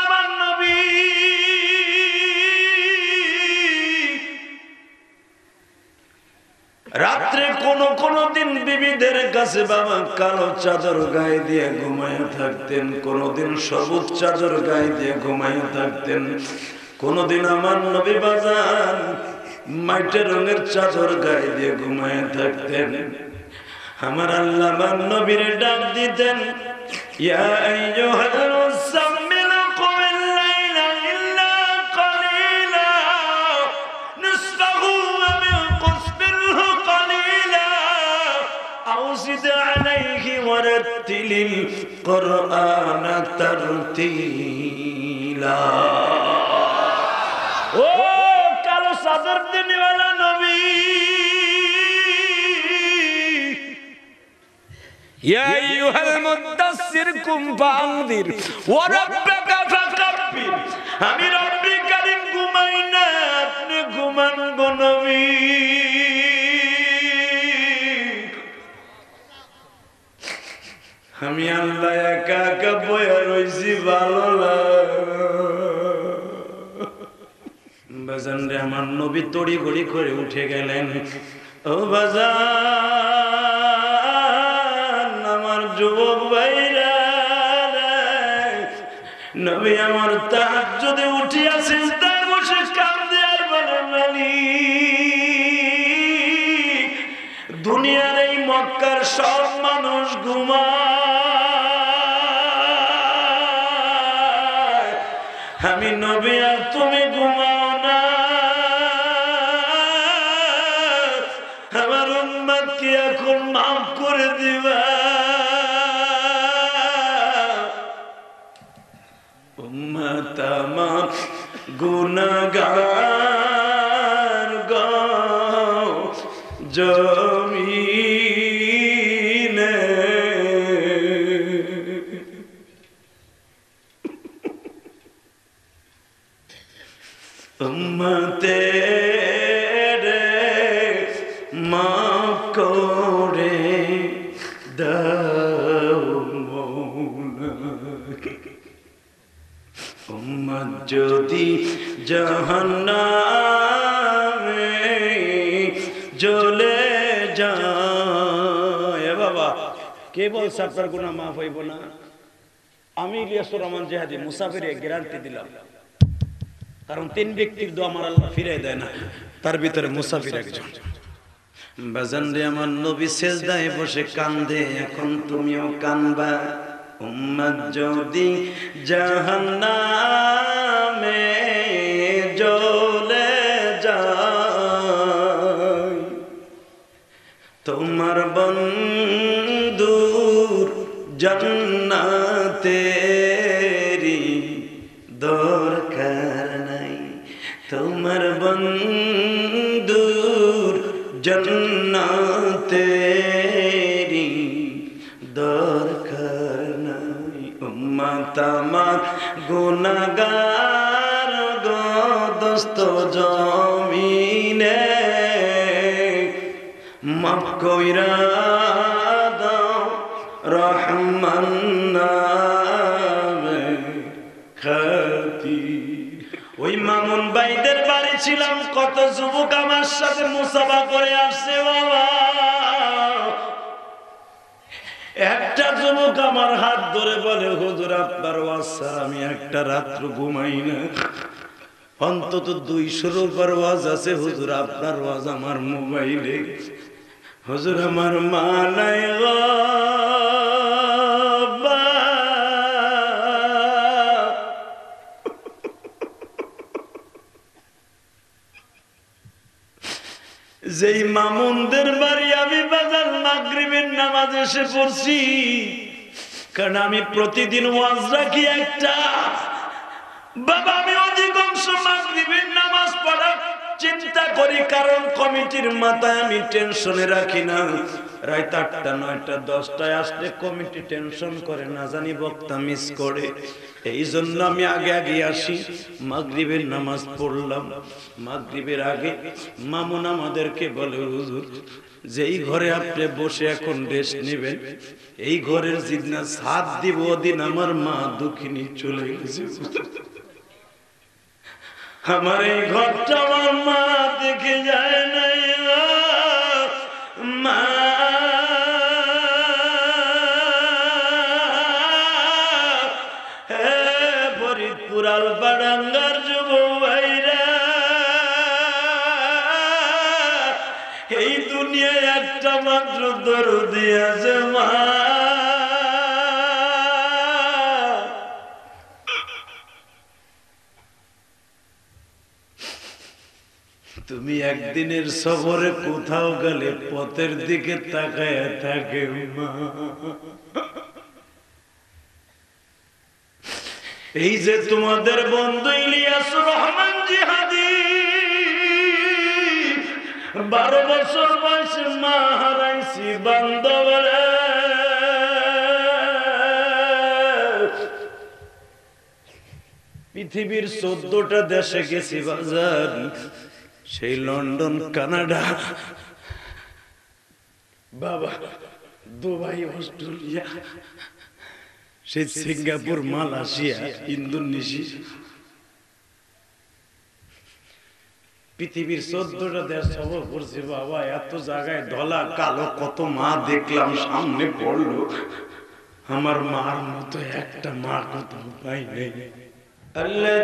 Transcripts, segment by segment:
আমার নবী। রাত্রে কোন কোন দিন বিবিদের কাছে বাবা কালো চাদর গায়ে দিয়ে ঘুমায় থাকতেন কোনদিন সবুজ চাদর গায়ে দিয়ে ঘুমায় থাকতেন কোনদিন আমার নবী বাজান মাইটের রঙের চাদর গায়ে দিয়ে ঘুমায় থাকতেন। আমার আল্লাহ নবীর ডাক দিতেন ইয়া ওয়ারাত্তিলিল কুরআনা তারতিলা ও কালো চাদর দিনওয়ালা নবী يا أيها المدثر قم فأنذر وربك فكبر আমি রব্বি কারিম ঘুমাই না আপনি ঘুমান গো আমি আল্লাহ একা একা বয়া রইছি, ভালো বাজান রে, আমার নবী তড়ি ঘড়ি করে উঠে গেলেন। ও বাজান, আমার যুবক ভাইরা নবী আমার তাহার যদি উঠিয়াছে আর তুমি ঘুমাও না। আমার উম্মত কি এখন মাফ করে দিবা? উম্মত আমার গুনাগার গাও আপনার গুণা মাফ হইব না। আমি ইলিয়াসুর রহমান জেহাদি মুসাফিরে গ্যারান্টি দিলাম। কারণ তিন ব্যক্তির দোয়া আমার আল্লাহ ফিরে দেয় না। তার ভিতরে মুসাফির একজন। বাজান রে, আমার নবী সেজদায় বসে কান্দে, এখন তুমিও কানবা। উম্মত যদি জাহান্নামে কইরা দাও নামে ওই মামুন ভাইদের বাড়ি ছিলাম, কত যুবক আমার সাথে মুসাফা করে আসছে, বাবা। একটা যুবক আমার হাত ধরে বলে, হুজুর, আপনার ওয়াসার আমি একটা রাত্র ঘুমাই না। অন্তত দুইশোর উপর ওয়াজ আছে, হুজুর, আপনার ওয়াজ আমার মোবাইলে হুজুর আমার মা নাই যেই মামুনদের বাড়ি আমি বাজার মাগরিবের নামাজ এসে পড়ছি, কারণ আমি প্রতিদিন ওয়াজ রাখি একটা। বাবা, আমি অধিকাংশ মাগরিবের নামাজ চিন্তা করি, কারণ কমিটির মাথায় আমি টেনশনে রাখি না। রাত আটটা, নয়টা, দশটায় আসলে কমিটি টেনশন করে, না জানি বক্তা মিস করে। এই জন্য আমি আগে আগে আসি, মাগরিবের নামাজ পড়লাম। মাগরিবের আগে মামুন আমাদেরকে বলে, হুজুর, যেই ঘরে আপনি বসে এখন রেস্ট নেবেন, এই ঘরের জিদনা সাত দিব, ওদিন আমার মা দুঃখিনী চলে গেছে। আমার এই ঘরটা আমার মা দেখে যায় নাই মা। ফরিদপুর আলপাডাঙ্গার যুব ভাইরা এই দুনিয়ায় একটা মাত্র দরদি আছে মা। তুমি একদিনের সফরে কোথাও গেলে পথের দিকে তাকায় থাকে এই যে তোমাদের বন্ধু ইলিয়াস রহমান জিহাদি, বারো বছর বয়সে মা হারাইছি বান্ধবরে। পৃথিবীর চোদ্দটা দেশে গেছি বাজার। সেই লন্ডন, কানাডা। বাবা, দুবাই, অস্ট্রেলিয়া। সেই সিঙ্গাপুর, মালয়েশিয়া, ইন্দোনেশিয়া। পৃথিবীর চোদ্দটা দেশ সবর করছে, বাবা, এত জায়গায় ধলা কালো কত মা দেখলাম, সামনে পড়ল। আমার মার মতো একটা মা কোথাও পাই নেই। আল্লাহ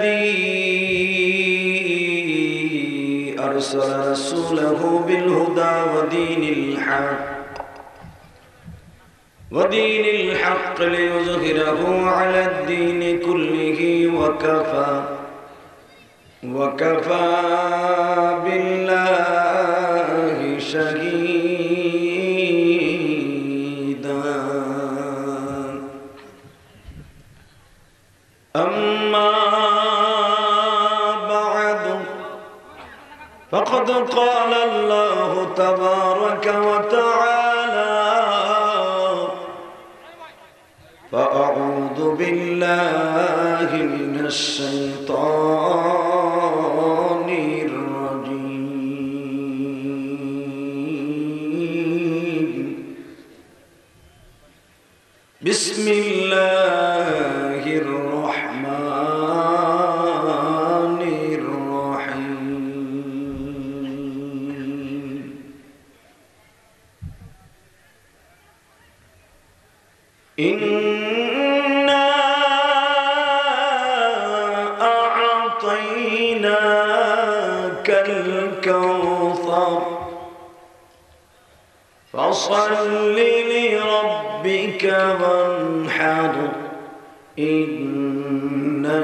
أرسل رسوله بالهدى ودين الحق ودين الحق ليظهره على الدين كله وكفى وكفى بالله شهيدا. فقد قال الله تبارك وتعالى فأعوذ بالله من الشيطان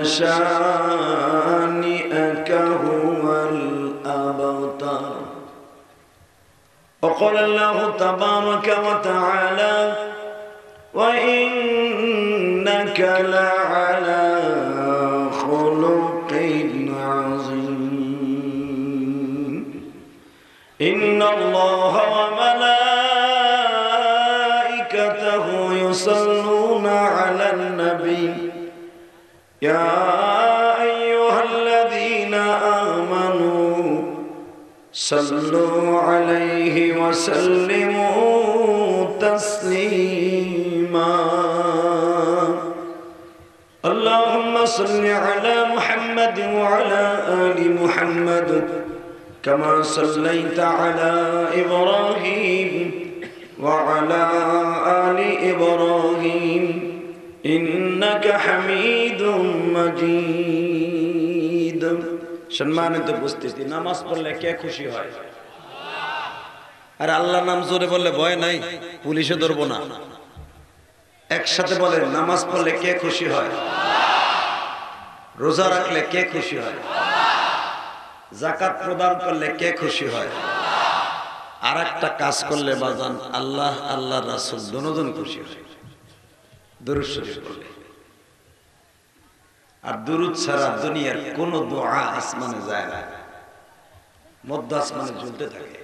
شانئك هو الأبتر. وقال الله تبارك وتعالى وإنك لعلى خلق عظيم. إن الله وملائكته يصلون على النبي. يا أيها الذين آمنوا صلوا عليه وسلموا تسليما. اللهم صل على محمد وعلى آل محمد كما صليت على إبراهيم وعلى آل إبراهيم. সম্মানিত উপস্থিতি, নামাজ পড়লে কে খুশি হয়? আর নাম জোরে বললে ভয় নাই, পুলিশে না। একসাথে বলে, নামাজ পড়লে কে খুশি হয়? রোজা রাখলে কে খুশি হয়? জাকাত প্রদান করলে কে খুশি হয়? আর একটা কাজ করলে বাজান, আল্লাহ আল্লাহ রাসুল দুজন খুশি হয়। আর দুরুদ ছাড়া দুনিয়ার কোন দোয়া আসমানে যায় না। মধ্য আসমানে ঝুলতে থাকে।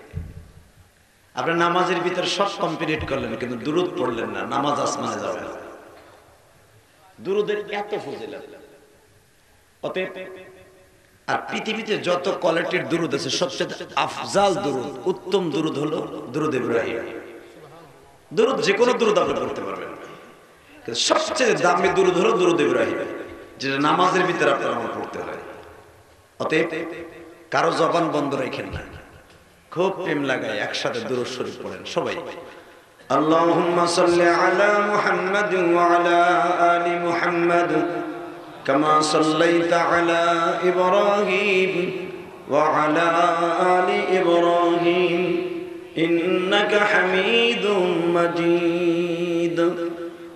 আপনি নামাজের ভিতরে সব কমপ্লিট করলেন, কিন্তু দুরুদ পড়লেন না, নামাজ আসমানে যাবে না। দুরুদের এত অতএব, আর পৃথিবীতে যত কোয়ালিটির দুরুদ আছে, সবচেয়ে আফজাল দুরুদ, উত্তম দুরুদ হলো দুরুদ ইব্রাহিম। দুরুদ যে কোনো দুরুদ আপনি পড়তে পারবেন। কিন্তু সবচেয়ে দামি দুরুদ হলো দুরুদ ইব্রাহিম যেটা নামাজের ভিতরে আপনার আমার পড়তে হয় অতএব কারো জবান বন্ধ রেখেন না খুব প্রেম লাগায় একসাথে দুরুদ শরীফ পড়েন সবাই اللهم صل على محمد وعلى آل محمد كما صليت على إبراهيم وعلى آل إبراهيم إنك حميد مجيد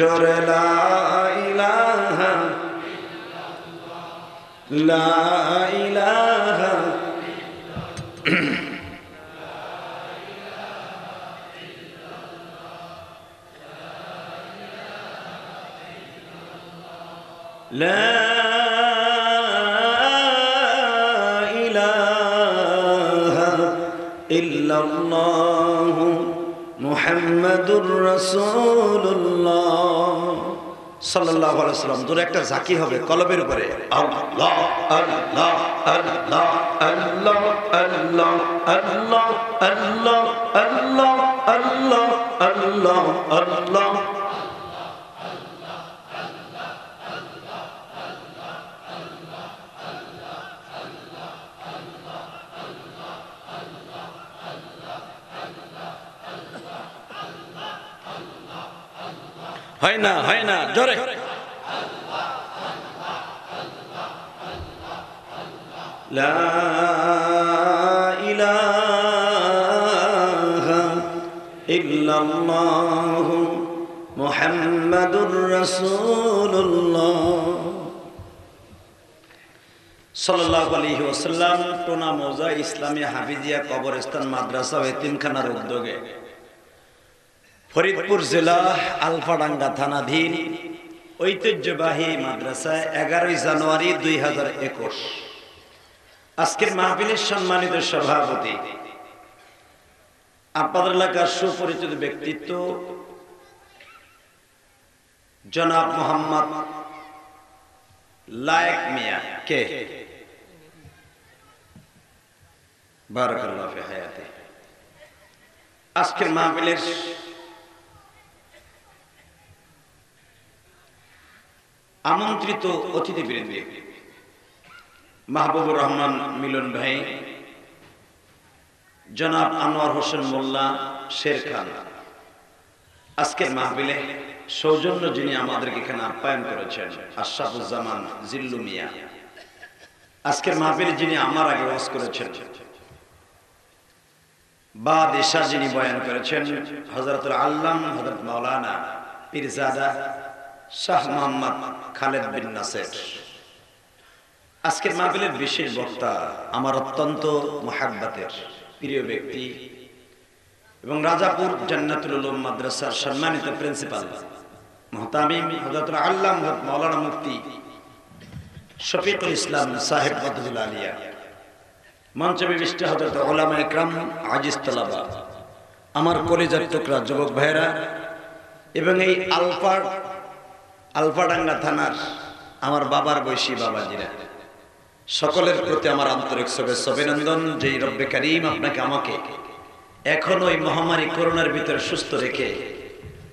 জোরে লা ইলাহা লা ইলাহা لا মোহাম্মদুর রসুল্লাহ সাল্লাহ আলাইসাল্লাম দূরে একটা ঝাঁকি হবে কলবের উপরে আল্লাহ আল্লাহ আল্লাহ আল্লাহ আল্লাহ আল্লাহ আল্লাহ আল্লাহ আল্লাহ আল্লাহ আল্লাহ হয় না হয় না জোরে। ইসলামী হাবিজিয়া কবরস্থান মাদ্রাসা ও তিনখানার উদ্যোগে ফরিদপুর জেলা আলফাডাঙ্গা থানাধীন ঐতিহ্যবাহী মাদ্রাসায় এগারোই জানুয়ারি দুই হাজার একুশ। আজকের মাহফিলের সম্মানিত সভাপতি, আপনাদের এলাকার সুপরিচিত ব্যক্তিত্ব, জনাব মোহাম্মদ লায়েক মিয়া। কে? বারাকাল্লাহ হায়াতি। আজকের মাহফিলের আমন্ত্রিত অতিথিবৃন্দ মাহবুবুর রহমান মিলন ভাই, জনাব আনোয়ার হোসেন মোল্লা, শের খান। আজকের মাহফিলে সৌজন্য যিনি আমাদেরকে এখানে আপ্যায়ন করেছেন, আশরাফুজ্জামান জিল্লু মিয়া। আজকের মাহফিলে যিনি আমার আগে ওয়াজ করেছেন বা দেশা যিনি বয়ান করেছেন হজরতুল আল্লাম হজরত মাওলানা পীরজাদা শাহ মোহাম্মদ খালেদ বিন নাসের। আজকের মাহফিলের বিশেষ বক্তা আমার অত্যন্ত মহাব্বাতের প্রিয় ব্যক্তি এবং রাজাপুর জান্নাতুল মাদ্রাসার সম্মানিত প্রিন্সিপাল, মহতামিম হযরতুল আল্লাম হযরত মাওলানা মুফতি শফিকুল ইসলাম সাহেব মদুল আলিয়া, মঞ্চে বিশিষ্ট হযরত ওলামা ইকরাম আজিজ তালাবা, আমার কলিজার টুকরা যুবক ভাইরা এবং এই আলফার আলফাডাঙ্গা থানার আমার বাবার বৈশী বাবাজিরা। সকলের প্রতি আমার আন্তরিক অভিনন্দন যেই রব্বে কারিম আপনাকে আমাকে এখন ওই মহামারী করোনার ভিতরে সুস্থ রেখে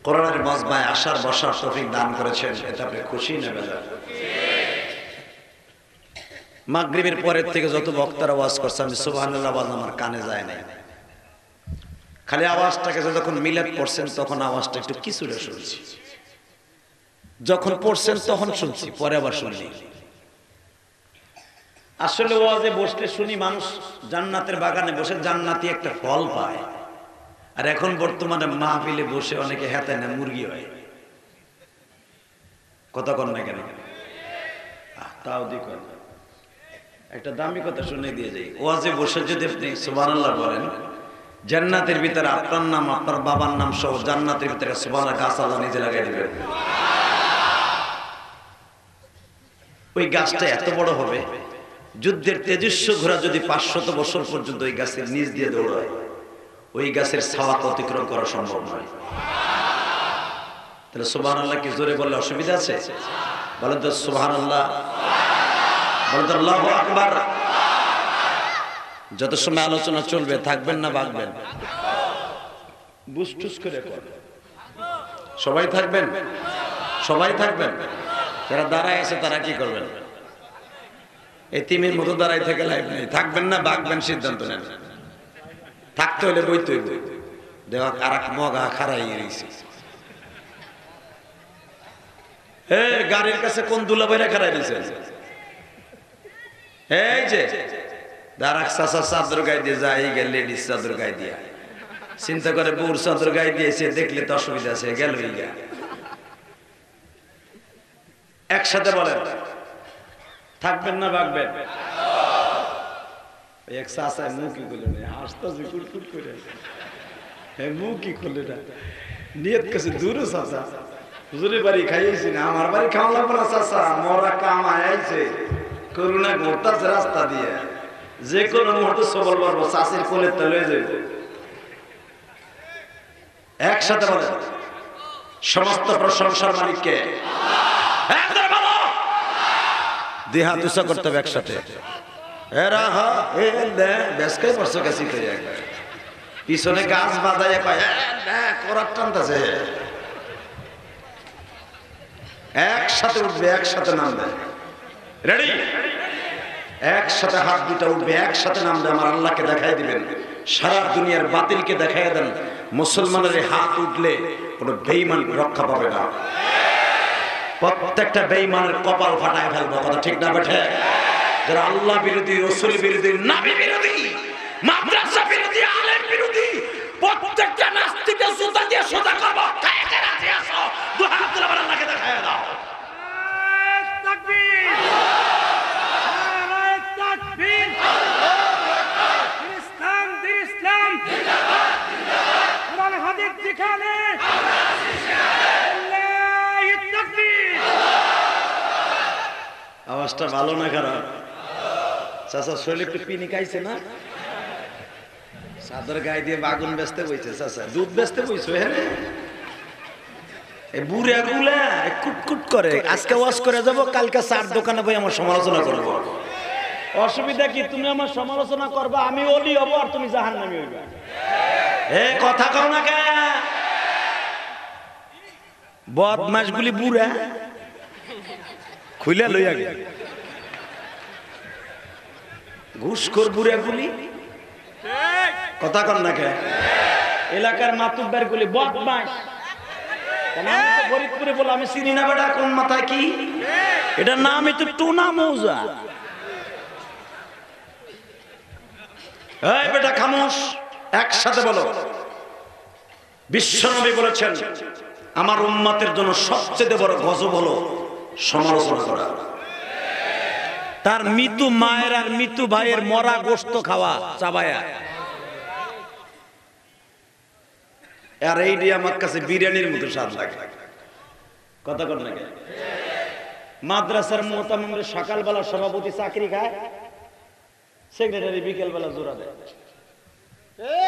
করোনার মজবায় আসার, বসার তফিক দান করেছেন এটা আপনি খুশি না বেজার? মাগরিবের পরের থেকে যত বক্তার আওয়াজ করছে, আমি সুবহানাল্লাহ আওয়াজ আমার কানে যায় নাই। খালি আওয়াজটাকে যখন মিলাদ পড়ছেন, তখন আওয়াজটা একটু কিছুটা শুনছি। যখন পড়ছেন তখন শুনছি, পরে আবার শুনলি। আসলে ওয়াজে বসলে শুনি মানুষ জান্নাতের বাগানে বসে জান্নাতি একটা ফল পায়। আর এখন বর্তমানে মাহফিলে বসে অনেকে হাতে না মুরগি হয়। কথা কন না কেন? তাও দি কন। একটা দামি কথা শুনে দিয়ে যাই। ওয়াজে বসে যদি আপনি সুবহানাল্লাহ বলেন, জান্নাতের ভিতরে আপনার নাম, আপনার বাবার নাম সহ জান্নাতের ভিতরে সুবহানাল্লাহ, গাছ আল্লাহ নিজে লাগাই দিবেন। ওই গাছটা এত বড় হবে। যুদ্ধের তেজস্ব ঘোড়া যদি পাঁচশত বছর পর্যন্ত ওই গাছের নিচ দিয়ে দৌড়ায়, ওই গাছের ছাওয়াকে অতিক্রম করা সম্ভব নয়। তাহলে সুবাহ আল্লাহ কি জোরে বললে অসুবিধা আছে? বলেন তো সুবাহ আল্লাহ বলেন তো আল্লাহ আকবার। যত সময় আলোচনা চলবে, থাকবেন না বুসটুস করে। সবাই থাকবেন? সবাই থাকবেন? যারা দাঁড়ায় আছে তারা কি করবেন? এই তিমির মতো দাঁড়াই থেকে লাইফ নেই। থাকবেন না বাগবেন সিদ্ধান্ত নেন। থাকতে হলে বইতে হইব। দেওয়া কারাক মগা খারাই রয়েছে এ গাড়ির কাছে কোন দুলা বাইরা খারাই দিয়েছেন এই যে দাঁড়াক চাষা চাদর গায়ে দিয়ে যায়, এই গেল লেডিস চাদর গায়ে দিয়া। চিন্তা করে বউর চাদর গায়ে দিয়েছে, দেখলে তো অসুবিধা আছে গেল গা। একসাথে বলেন। থাকবেন না বাগবেন ওই এক মুখই খুলে নেই হাসতেছে, কুটকুট করে মুখই খুলে না। নিয়ত কাছে দূরে চাষা হুজুরের বাড়ি খাইয়েছি না, আমার বাড়ি খাওয়া লাগবে না চাষা মরা কাম আইছে করুণা ঘুরতাছে রাস্তা দিয়ে। যে কোনো মুহূর্তে সবল পারব তলে যাবে একসাথে সমস্ত প্রশংসার মালিককে। তুষা করতে হবে একসাথে। পিছনে গাছ টানতেছে একসাথে উঠবে একসাথে নামবে। রেডি একসাথে হাত দুটা উঠবে একসাথে নামবে আমার আল্লাহকে দেখাই দিবেন। সারা দুনিয়ার বাতিলকে দেখাই দেন। মুসলমানের হাত উঠলে কোনো বেইমান রক্ষা পাবে না। প্রত্যেকটা বেইমানের কপাল ফাটায় ফেলব, কথা ঠিক না বেঠে? যারা আল্লাহ বিরোধী রসুল বিরোধী, নাবি বিরোধী, মাদ্রাসা বিরোধী, আলেম বিরোধী প্রত্যেকটা নাস্তিকে জুতা দিয়ে সোজা করব কায়াতে রাজি আসো দু হাত তুলে আমার আল্লাহকে দেখায় দাও ইসলাম দিন ইসলাম কোরআন হাদিস যেখানে আল্লাহু তাকবীর আওয়াজটা ভালো না খারাপ? চাচা, শরীর একটু পিনি খাইছে না? চাদর গায়ে দিয়ে বাগুন বেচতে বইছে, চাচা। দুধ বেচতে বইছো হ্যাঁ? কুটকুট করে। আজকে ওয়াশ করে কালকে দোকানে বই আমার সমালোচনা করব। অসুবিধা কি? তুমি আমার সমালোচনা করবা, আমি আর তুমি হইবা। কথা কও না কে? বদমাস গুলি বুড়া। খুলে লই আগে ঘুষখোর বুড়া গুলি। কথা কন না এলাকার মাতুব্বার গুলি বদমাস ফরিদপুরে বলে, আমি চিনি না বেটা, কোন মাথায় কি? এটার নাম তো টুনা মৌজা। এই বেটা খামোশ, একসাথে বলো। বিশ্বনবী বলেছেন, আমার উম্মাতের জন্য সবচেয়ে বড় গজব হলো সমালোচনা করা। তার মৃত্যু মায়ের আর মৃত্যু ভাইয়ের মরা গোস্ত খাওয়া চাবায়া। আর এই দিয়ে আমার কাছে বিরিয়ানির মতো স্বাদ লাগে। কথা কর না? মাদ্রাসার মোহতামে সকালবেলা সভাপতি চাকরি খায় সেক্রেটারি বিকেলবেলা জোড়া দেয়।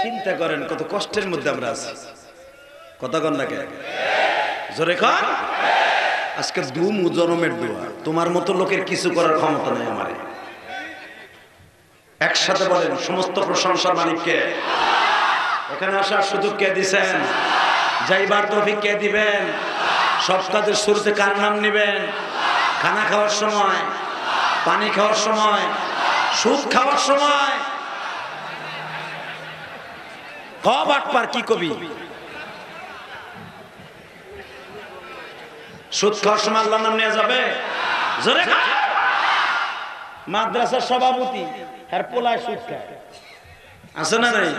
চিন্তা করেন কত কষ্টের মধ্যে আমরা আছি। কথা কন না কে জোরে খান আজকে দুম জনমের দোয়া। তোমার মতো লোকের কিছু করার ক্ষমতা নেই আমার। একসাথে বলেন, সমস্ত প্রশংসা মালিককে। এখানে আসার সুযোগ কে দিছেন? যাইবার তৌফিক কে দিবেন? সব কাজের শুরুতে কার নাম নিবেন? খানা খাওয়ার সময়? পানি খাওয়ার সময়? সুদ খাওয়ার সময়? কব আটবার কি কবি? সুদ খাওয়ার সময় আল্লাহর নাম নেওয়া যাবে? মাদ্রাসার সভাপতি আর পোলায় সুদ খায়। আছে না নাই?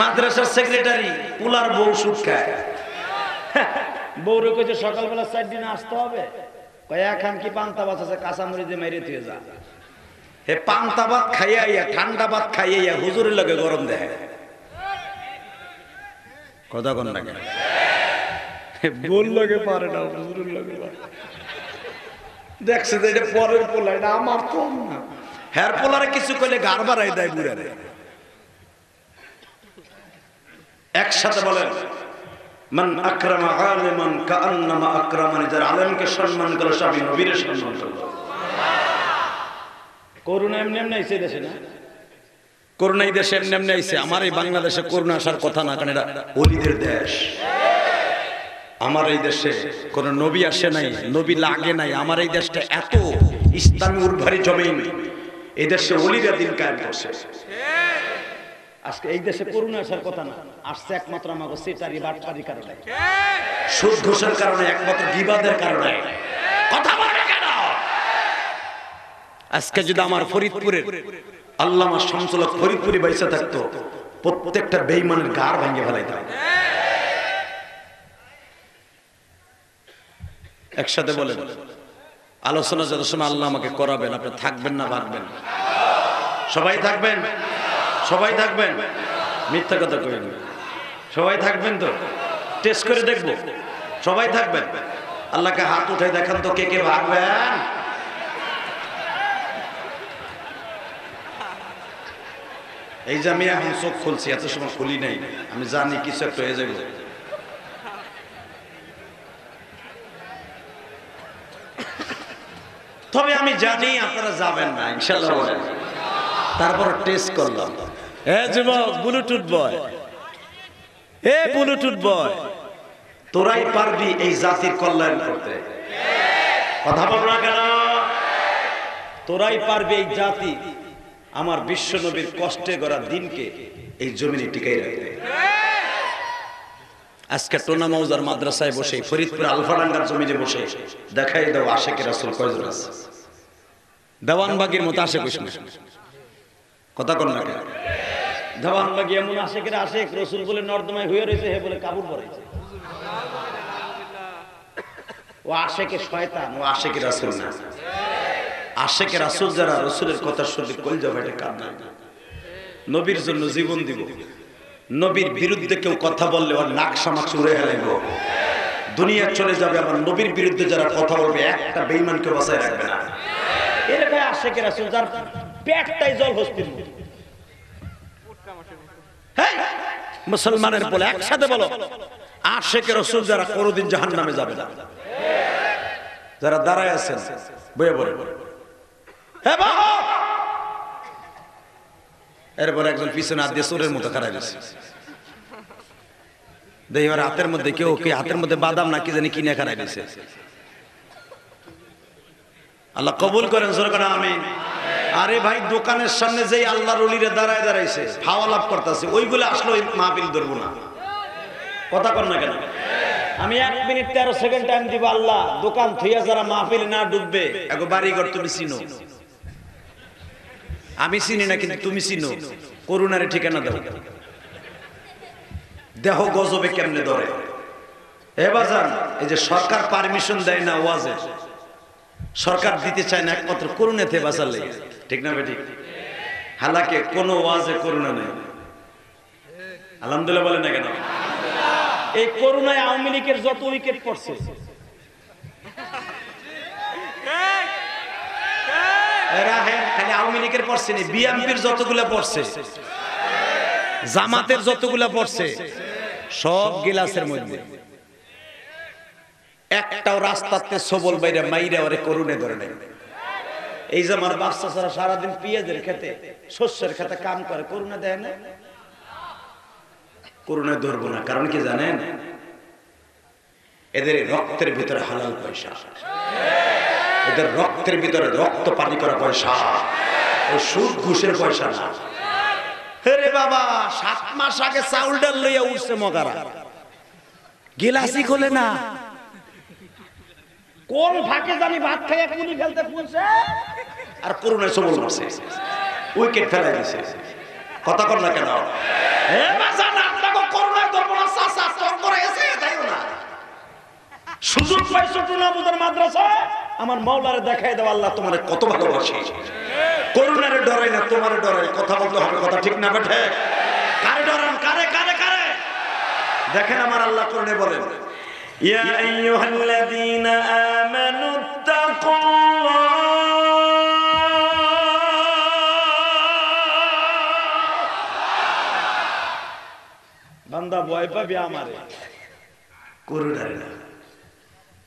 মাদ্রাসার সেক্রেটারি, পুলার বউ সুদ খায়। বউরে কইছে, সকালবেলা চার দিনে আসতে হবে। কয়া খান কি পান্তা বাস আছে? কাঁচামরি দিয়ে মেরে তুই যা। হে পান্তা ভাত খাইয়া ঠান্ডা ভাত খাইয়া হুজুরের লগে গরম দেয় কথা কন না কেন পারে না হুজুরের লাগে পারে। দেখছে যে এটা পরের পোলা এটা আমার তো না। হ্যার পোলারে কিছু কইলে গার বাড়াই দেয় বুড়ারে। একসাথে বলেন মান আকরামা আলিমান কাআন্নামা আলেমকে সম্মান করে স্বামী নবীর সম্মান করল। করোনা এমনি এমনি আইছে দেশে না? করোনা এই দেশে এমনি এমনি আইছে। আমার এই বাংলাদেশে করোনা আসার কথা না কারণ এটা অলিদের দেশ। আমার এই দেশে কোনো নবী আসে নাই, নবী লাগে নাই। আমার এই দেশটা এত ইসলামী উর্ভারি জমিন। এই দেশে অলিরা দিন কায়েম করছে। আজকে এই দেশে করোনা আসার কথা না, আসছে একমাত্র আমাকে সেটারি বাটপারি কারণে। সুদ ঘোষের কারণে, একমাত্র বিবাদের কারণে। কথা বলবে কেন? আজকে যদি আমার ফরিদপুরের আল্লামা শামসুল্লাহ ফরিদপুরে বাইসা থাকতো, প্রত্যেকটা বেইমানের গার ভেঙে ফেলাইতাম। একসাথে বলেন। আলোচনা যত সময় আল্লাহ আমাকে করাবেন, আপনি থাকবেন না ভাগবেন সবাই থাকবেন? সবাই থাকবেন? মিথ্যা কথা কইেন সবাই থাকবেন তো? টেস্ট করে দেখব। সবাই থাকবেন? আল্লাহকে হাত উঠে দেখান তো কে কে ভাগবেন। এই যে আমি এখন চোখ খুলছি, এত সময় খুলি নাই। আমি জানি কিছু একটা হয়ে যাবে তবে আমি জানি আপনারা যাবেন না ইনশাল্লাহ তারপর টেস্ট করলাম। এ যুবক ব্লুটুথ বয় এ ব্লুটুথ বয় তোরাই পারবি এই জাতির কল্যাণ করতে। কথা বল না কেন? তোরাই পারবে এই জাতি আমার বিশ্ব নবীর কষ্টে গড়া দিনকে এই জমিনে টিকাই রাখতে। আজকে টোনা মৌজার মাদ্রাসায় বসে ফরিদপুর আলফাডাঙ্গার জমিনে বসে দেখাই দাও আশেখ আসল কয়জন আছে। দেওয়ানবাগির মতো আসে কইস কথা কন না দেওয়ানবাগি এমন আসে আশেকের আশেক রসুল বলে, নর্দমায় হয়ে রয়েছে হে বলে কাবুর পড়াইছে ও আশেকে শয়তান, ও আশেখ রাসুল না। আশেখ রাসুল যারা, রসুলের কথা শুনলে এটা কান্না নবীর জন্য জীবন দিব। নবীর বিরুদ্ধে কেউ কথা বললে ওর নাক সামাক উড়ে হেলাইব দুনিয়া চলে যাবে আমার নবীর বিরুদ্ধে যারা কথা বলবে, একটা বেইমানকে বাঁচায় রাখবে না। আশেকের আসল যার পেটটাই জল হস্তির। হেই! মুসলমানের বলে একসাথে বলো আশেখ রসুল যারা কোনোদিন জাহান নামে যাবে না যারা দাঁড়ায় আছেন বয়ে বলে এরপর একজন পিছনে হাত দিয়ে মতো খারাপ গেছে দেখি এবার হাতের মধ্যে কেউ কি হাতের মধ্যে বাদাম না কি জানি কিনে খারাপ গেছে আল্লাহ কবুল করেন সরকার আমি আরে ভাই, দোকানের সামনে যেই আল্লাহর অলিরে দাঁড়ায় দাঁড়াইছে খাওয়া লাভ করতেছে, ওইগুলো আসলে ওই মাহফিল ধরবো না। কথা কর না কেন? আমি এক মিনিট তেরো সেকেন্ড টাইম দিব, আল্লাহ, দোকান থুইয়া যারা মাহফিল না ডুববে এগো বাড়িঘর তুমি চিনো। আমি চিনি না, কিন্তু তুমি চিনো, করুণারে ঠিকানা দাও। দেহ গজবে কেমনে ধরে? এ বাজার এই যে সরকার পারমিশন দেয় না ওয়াজে সরকার দিতে চায় না, একমাত্র করুণাতে বাঁচার ঠিক না বেটি? হালাকে কোনো ওয়াজে করুণা নেই। আলহামদুলিল্লাহ বলে না কেন? এই করোনায় আওয়ামী লীগের যত উইকেট পড়ছে। হ্যাঁ খালি আওয়ামী লীগের পড়ছে যতগুলো পড়ছে, জামাতের যতগুলো পড়ছে, সব গিলাসের মধ্যে। একটাও রাস্তাতে সবল বাইরে মাইরা ওরে করুণে ধরে নেই। এই যে আমার বাচ্চা ছাড়া সারাদিন পেঁয়াজের খেতে, শস্যের খেতে কাম করে, করুণা দেয় না? করুণা ধরবো না, কারণ কি জানেন? এদের রক্তের ভিতরে হালাল পয়সা। এদের রক্তের ভিতরে রক্ত পানি করা পয়সা। সুদ ঘুষের পয়সা না। রে বাবা, সাত মাস আগে চাউল ডাল লইয়া উঠছে মগারা। গিলাসি খোলে না। কোন ফাঁকে জানি ভাত খাইয়া কুলি ফেলতে ফুলছে? আর করোনায় সবল মারছে উইকেট ফেলাই দিছে। কথা কর না কেন? সুযোগ পাইছো টুনাবুদের মাদ্রাসায়? আমার মাওলারে দেখাই দাও আল্লাহ তোমার তোমারে কত ভালোবাসি। করুণারে ডরাই না তোমারে ডরাই। কথা বলতে হবে কথা ঠিক না বেঠে। কারে ডরান কারে কারে কারে? দেখেন আমার আল্লাহ করুণে বলেন। يا أيها الذين آمنوا اتقوا বান্দা ভয় পাবি আমারে করুণারে না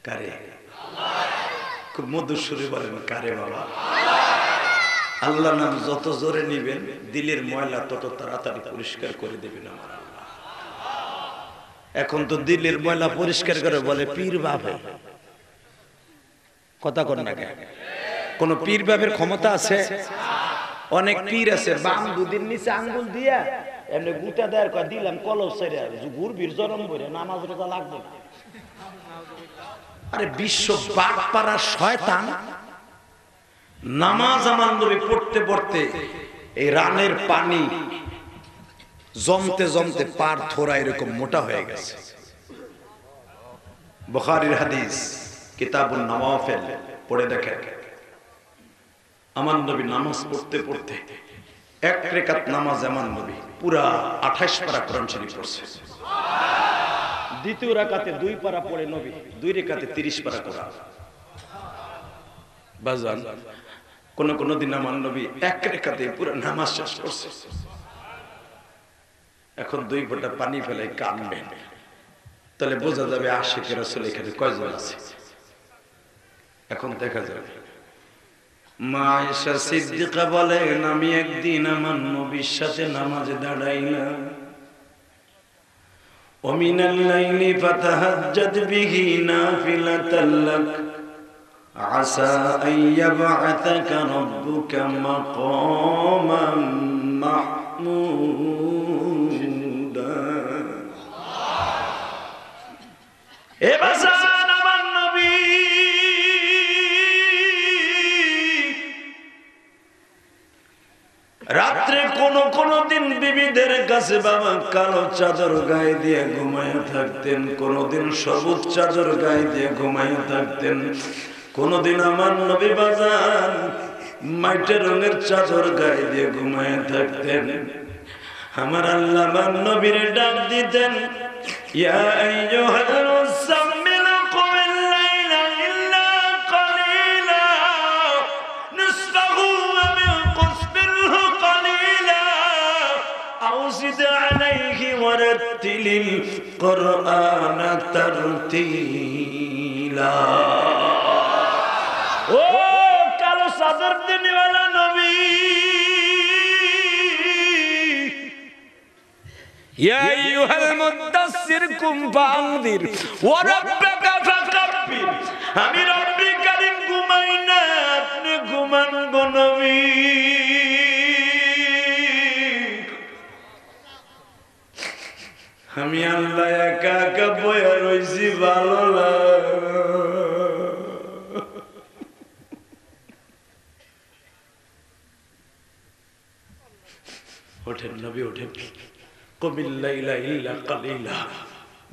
কারে খুব মধুর সুরে বলেন কারে বাবা আল্লাহ নাম যত জোরে নিবেন দিলের ময়লা তত তাড়াতাড়ি পরিষ্কার করে দেবেন আমার আল্লাহ এখন তো দিল্লির ময়লা পরিষ্কার করে বলে পীর বাবা কথা কর না কোন? পীর বাবের ক্ষমতা আছে? অনেক পীর আছে, বাম দুদিন নিচে আঙ্গুল দিয়া এমনি গুটা দেয়ার কয়, দিলাম কলস সেরে ঘুর বীর জরম করে নামাজ রোজা লাগবে আরে বিশ্ব বাট পাড়ার শয়তান। নামাজ আমার নবী পড়তে পড়তে এই রানের পানি জমতে জমতে পার থোড়া এরকম মোটা হয়ে গেছে। বুখারীর হাদিস, কিতাবুন নওয়াফিল, পড়ে দেখেন। আমার নবী নামাজ পড়তে পড়তে এক রেখাত নামাজ আমার নবী পুরা আঠাইশ পারা কোরআন শরীফ পড়ছে। দ্বিতীয় রাকাতে দুই পারা পড়ে নবী, দুই রেখাতে তিরিশ পারা কোরআন। বাজান, কোন কোন দিন আমার নবী এক রেখাতে পুরো নামাজ শেষ করছে। এখন দুই ফোঁটা পানি ফেলে কানবেন তাহলে বোঝা যাবে আশেখের আসলে এখানে কয়জন আছে এখন দেখা যাবে মা আয়েশা সিদ্দিকা বলেন আমি একদিন আমার নবীর সাথে নামাজে দাঁড়াইলাম ومن الليل فتهجد به نافلة لك عسى أن يبعثك ربك مقاما محمودا রাত্রে কোন কোন দিন বিবিদের কাছে বাবা কালো চাদর গায়ে দিয়ে ঘুমায় থাকতেন, কোনদিন সবুজ চাদর গায়ে দিয়ে ঘুমায় থাকতেন। কোনদিন আমার নবী বাজান মাইটে রঙের চাদর গায়ে দিয়ে ঘুমায় থাকতেন। আমার আল্লাহ নবীর ডাক দিতেন, ইয়া القرآن ترتيلا ও কালো চাদর দিনওয়ালা নবী يا أيها المدثر قم فأنذر وربك فكبر আমি রব্বি কারিম ঘুমাই না আপনি ঘুমান গো নবী আমি আল্লাহ একা একা বয়া রইছি, ভালো ওঠেন নবী, ওঠেন। কবিল্লাইলা ইল্লা কালিলা,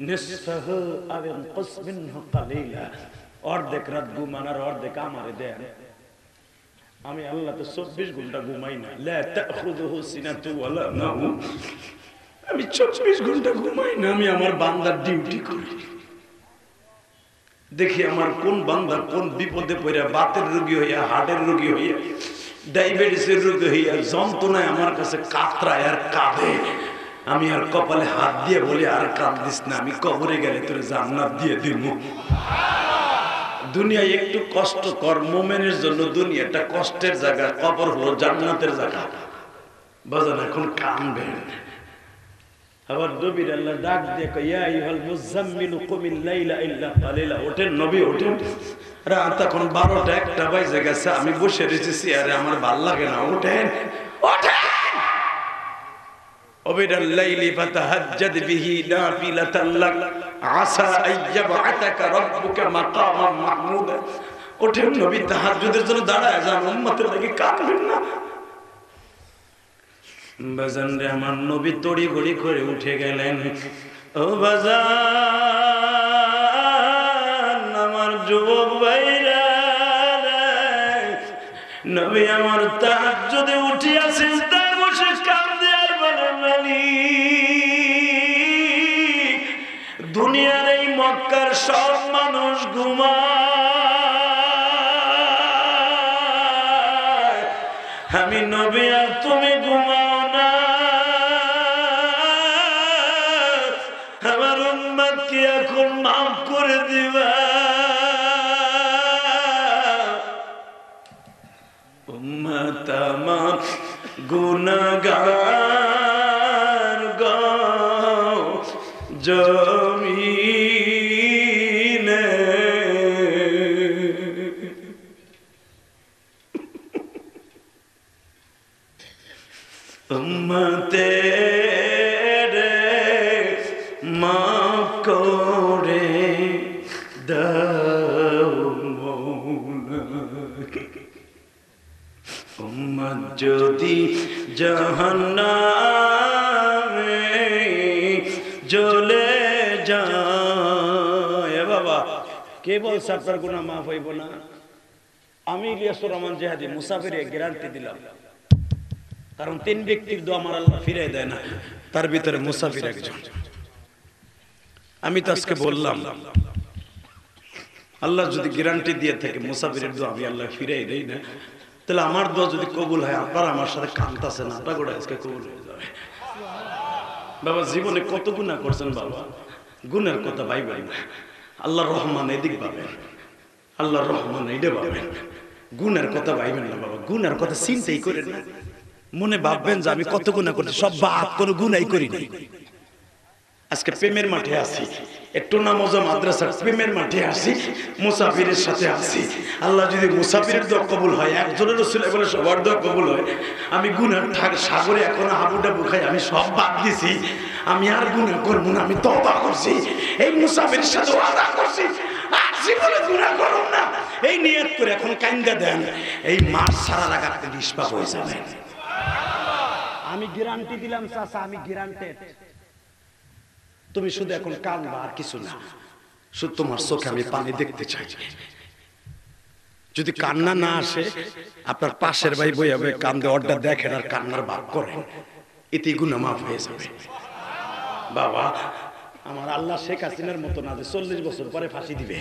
নিসফাহু আও ইনকুস কালিলা। অর্ধেক রাত ঘুমান আর অর্ধেক আমারে দেন। আমি আল্লাহ তো চব্বিশ ঘণ্টা ঘুমাই না লা তাখুযুহু সিনাতু ওয়ালা নাওম। আমি চব্বিশ ঘণ্টা ঘুমাই না, আমি আমার বান্দার ডিউটি করি। দেখি আমার কোন বান্দা কোন বিপদে পড়িয়া বাতের রোগী হইয়া হার্টের রোগী হইয়া, ডায়াবেটিসের রোগী হইয়া, যন্ত্রণায় আমার কাছে কাতরায় আর কাঁদে। আমি আর কপালে হাত দিয়ে বলি, আর কাঁদিস না, আমি কবরে গেলে তোর জান্নাত দিয়ে দিব। দুনিয়ায় একটু কষ্ট কর, মোমেনের জন্য দুনিয়াটা কষ্টের জায়গা, কবর হলো জান্নাতের জায়গা। বাজান, এখন কানবেন। আবার নবীর আল্লাহ ডাক দিয়ে কয় ইয়া আইয়ুহাল মুজাম্মিলু কুমিল লাইলা ইল্লা কালিলা ওঠেন নবী ওঠেন রাত এখন বারোটা একটা বাজে গেছে আমি বসে রয়েছি চেয়ারে আমার ভাল লাগে না ওঠেন ওঠেন ومن الليل فتهجد به نافلة لك عسى أن يبعثك ربك مقاما محمودا ওঠেন নবী তাহাজ্জুদের জন্য দাঁড়ায় যান উম্মতের লাগি কাঁদবেন না বাজান রে নবী তড়ি ঘড়ি করে উঠে গেলেন, ও বাজান, আমার যুবক ভাইরা নবী আমার তার যদি উঠিয়াছেন, তার বসে কাম দেওয়ার বলে মালিক দুনিয়ার এই মক্কার সব মানুষ ঘুমায়। কি মাফ করে দিবা। উম্মত আমার গুনাগার গাও জাহান্নামে জ্বলে যায়। বাবা, কে বলছে আপনার গুণা মাফ হইব না? আমি ইলিয়াসুর রহমান জেহাদি, মুসাফিরে গ্যারান্টি দিলাম। কারণ তিন ব্যক্তির দোয়া আমার আল্লাহ ফিরাই দেয় না, তার ভিতরে মুসাফির একজন। আমি তো আজকে বললাম, আল্লাহ যদি গ্যারান্টি দিয়ে থাকে মুসাফিরের দোয়া আমি আল্লাহ ফিরাই দেই না তাহলে আমার দোয়া যদি কবুল হয়, আপনারা আমার সাথে কান্তাছে না করে আজকে কবুল হয়ে যাবে। বাবা, জীবনে কত গুণা করছেন বাবা? গুণের কথা ভাই না। আল্লাহ রহমান এদিক পাবেন আল্লাহ রহমান এইটা পাবেন। গুণের কথা ভাইবেন না বাবা, গুণের কথা চিন্তাই করেন না। মনে ভাববেন যে আমি কত গুণা করছি, সব বাদ কোনো গুণাই করিনি আজকে প্রেমের মাঠে আছি। একটু নামজা মাদ্রাসার প্রেমের মাঠে আসি, মুসাফিরের সাথে আছি আল্লাহ যদি মুসাফিরের দোয়া কবুল হয়, একজনের ছিল বলে সবার দোয়া কবুল হয়। আমি গুনার সাগরে এখন হাবুটা বুখাই আমি সব বাদ দিছি। আমি আর গুনাহ করব না, আমি তবা করছি। এই মুসাফিরের সাথে ওয়াদা করছি। আর জীবনে গুনাহ করব না। এই নিয়ত করে এখন কান্দা দেন, এই মাস সারা আপনি নিষ্পাপ হয়ে যাবেন আমি গ্যারান্টি দিলাম, চাচা, আমি গ্যারান্টেড তুমি শুধু এখন কানবা আর কিছু না। শুধু তোমার চোখে আমি পানি দেখতে চাই। যদি কান্না না আসে, আপনার পাশের ভাই বই হবে কান্দে, অর্ডার দেখেন আর কান্নার ভাব করেন। এতে গুণা মাফ হয়ে যাবে। বাবা, আমার আল্লাহ শেখ হাসিনার মতো না যে চল্লিশ বছর পরে ফাঁসি দিবে।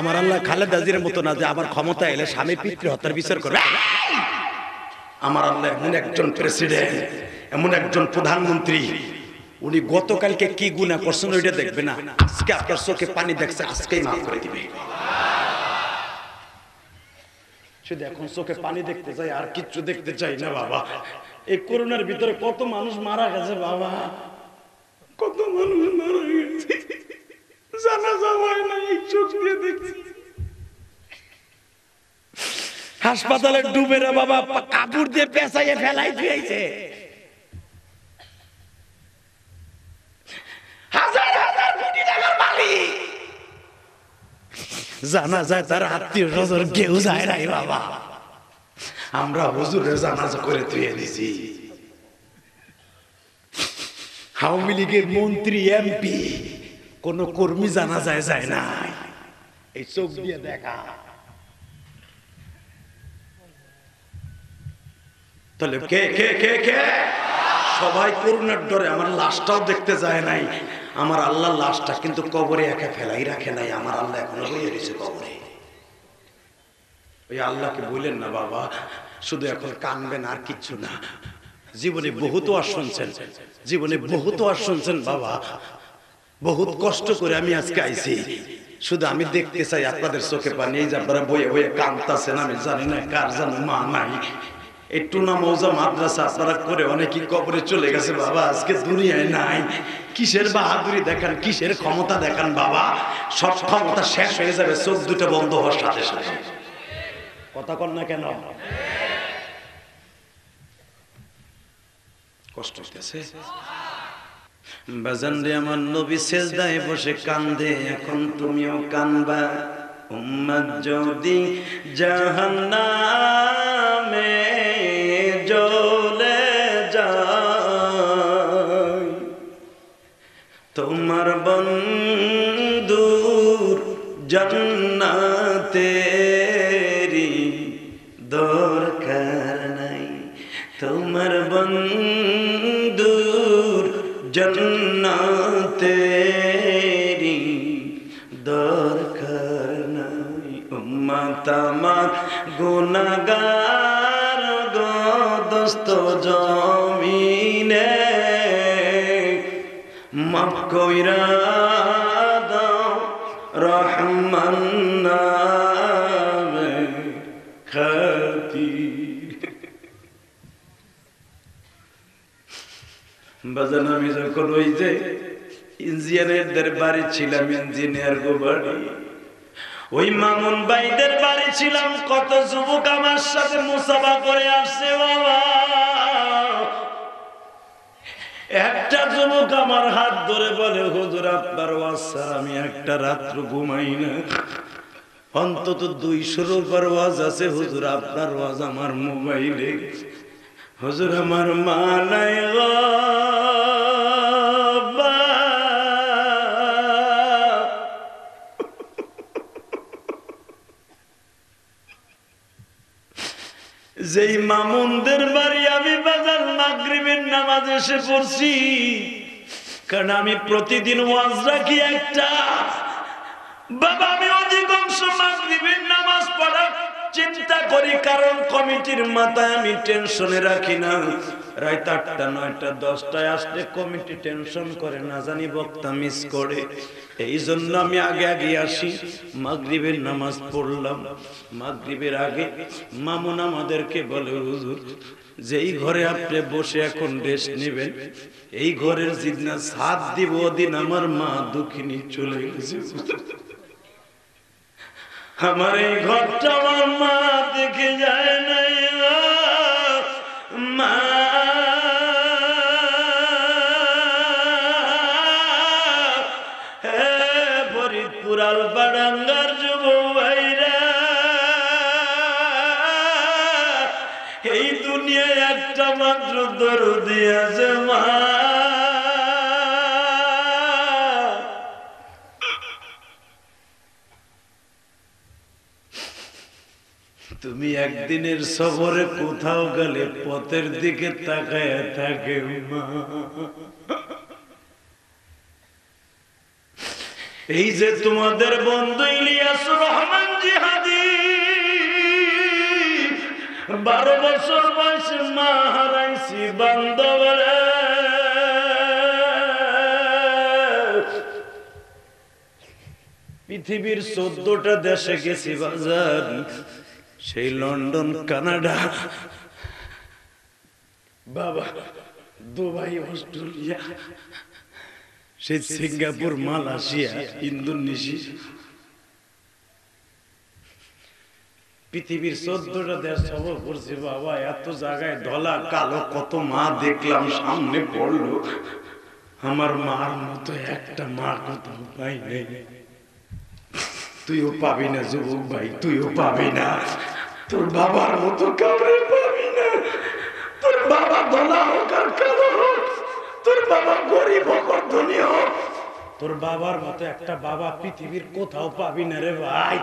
আমার আল্লাহ খালেদা জির মতো না যে আবার ক্ষমতা এলে স্বামী পিতৃ হত্যার বিচার করবে। আমার আল্লাহ এমন একজন প্রেসিডেন্ট এমন একজন প্রধানমন্ত্রী উনি গতকালকে কি গুণা করছেন ওইটা দেখবে না। আজকে আপনার চোখে পানি দেখছে, আজকেই মাফ করে দিবে। শুধু এখন চোখে পানি দেখতে চাই আর কিচ্ছু দেখতে চাই না বাবা। এই করোনার ভিতরে কত মানুষ মারা গেছে বাবা। কত মানুষ মারা গেছে। জানা যাওয়ায় না এই চোখ দিয়ে দেখছি। হাসপাতালে ডুবে রে বাবা, কাপড় দিয়ে পেঁচাইয়ে ফেলাই দিয়েছে। হাজার হাজার কোটি টাকার মালিক। জানা যায় তার আত্মীয় স্বজন কেউ যায় নাই বাবা। আমরা হুজুরের জানাজা করে তুই দিছি। আওয়ামী লীগের মন্ত্রী, এমপি, কোন কর্মী জানা যায় যায় নাই। এই চোখ দিয়ে দেখা। তাহলে কে কে কে কে? সবাই করুণার ডরে আমার লাশটাও দেখতে যায় নাই। আমার আল্লাহ লাশটা কিন্তু কবরে একা ফেলাই রাখে নাই, আমার আল্লাহ এখনও রয়ে রয়েছে কবরে। ওই আল্লাহকে বললেন না, বাবা, শুধু এখন কানবেন আর কিচ্ছু না। জীবনে বহুত আর শুনছেন, জীবনে বহুত আর শুনছেন, বাবা। বহুত কষ্ট করে আমি আজকে আইছি। শুধু আমি দেখতে চাই, আপনাদের চোখে পানি, এই যে আপনারা বয়ে বয়ে কানতাছেন, আমি জানি না কার জানো মা নাই। এই টুনা মৌজা মাদ্রাসা করে অনেকেই কবরে চলে গেছে, বাবা, আজকে দুনিয়ায় নাই। কিসের বাহাদুরি দেখান, কিসের ক্ষমতা দেখান, বাবা? সব ক্ষমতা শেষ হয়ে যাবে চোখ দুটো বন্ধ হওয়ার সাথে সাথে। কথা না কেন? কষ্ট হইতেছে। বাজান রে, আমার নবী সেজদায় বসে কান্দে, এখন তুমিও কানবা উম্মত যদি জাহান্নামে আমার গুনাগার গো দোস্ত জমিনে। মাফ কইরা দাও রহমান বাজান, আমি যখন ওই যে ইঞ্জিনিয়ারদের বাড়ি ছিলাম, ইঞ্জিনিয়ার গো বাড়ি ওই মামুন ভাইদের বাড়ি ছিলাম, কত যুবক আমার সাথে মুসাফা করে আসছে, বাবা। একটা যুবক আমার হাত ধরে বলে, হুজুর, আপনার ওয়াজ আমি একটা রাত্র ঘুমাই না। অন্তত দুইশোর উপর ওয়াজ আছে, হুজুর, আপনার ওয়াজ আমার মোবাইলে। হুজুর, আমার মা নাই যেই মামুনদের বাড়ি আমি বাজার মাগরিবের নামাজ এসে পড়ছি, কারণ আমি প্রতিদিন ওয়াজ রাখি একটা। বাবা, আমি অধিকাংশ মাগরিবের নামাজ পড়া চিন্তা করি, কারণ কমিটির মাথায় আমি টেনশনে রাখি না। রাত আটটা নয়টা দশটায় আসলে কমিটি টেনশন করে না জানি বক্তা মিস করে। এই জন্য আমি আগে আগে আসি মাগরিবের নামাজ পড়লাম। মাগরিবের আগে মামুন আমাদেরকে বলে হুজুর যেই ঘরে আপনি বসে এখন রেস্ট নেবেন এই ঘরের জিদনা সাত দিব ওদিন আমার মা দুঃখিনী চলে গেছে। আমার এই ঘরটা আমার মা দেখে যায় গো, মা ভাইরা এই দুনিয়ায় একটা মাত্র দরদি আছে মা তুমি একদিনের সফরে কোথাও গেলে পথের দিকে তাকায় থাকে মা। এই যে তোমাদের বন্ধু ইলিয়াস রহমান জিহাদি, বারো বছর বয়সে মা বান্ধবরে। পৃথিবীর চোদ্দটা দেশে গেছি বাজার, সেই লন্ডন, কানাডা। বাবা, দুবাই, অস্ট্রেলিয়া। সেই সিঙ্গাপুর, মালয়েশিয়া, ইন্দোনেশিয়া। পৃথিবীর চোদ্দটা দেশ সফর করছে, বাবা, এত জায়গায় ধলা কালো কত মা দেখলাম, সামনে পড়ল আমার মার মতো একটা মা কোথাও পাই নেই। তুইও পাবি না, যুবক ভাই, তুইও পাবি না। তোর বাবার মতো কাউরে পাবি না। তোর বাবা ধলা তোর বাবা গরিব হোক ধনী হোক। তোর বাবার মতো একটা বাবা পৃথিবীর কোথাও পাবি না রে ভাই।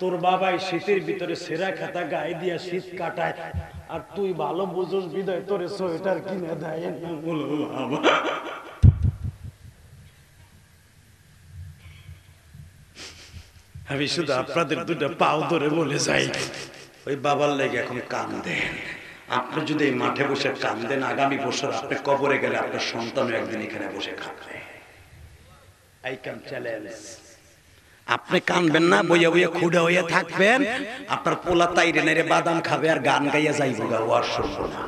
তোর বাবাই শীতের ভিতরে সেরা খাতা গায়ে দিয়া শীত কাটায়। আর তুই ভালো বুঝোস বিদায় তোরে সোয়েটার কিনে দেয়। না বলো বাবা। আমি শুধু আপনাদের দুটো পাও ধরে বলে যাই। ওই বাবার লেগে এখন কান দেন। আপনি যদি এই মাঠে বসে কান দেন আগামী বছর আপনি কবরে গেলে আপনার সন্তান একদিন এখানে বসে খাবে। আই ক্যান চ্যালেঞ্জ আপনি কানবেন না বইয়া বইয়া খুঁড়া হইয়া থাকবেন আপনার পোলা তাইরে নাইরে বাদাম খাবে আর গান গাইয়া যাইব গা ওয়ার শুনব না।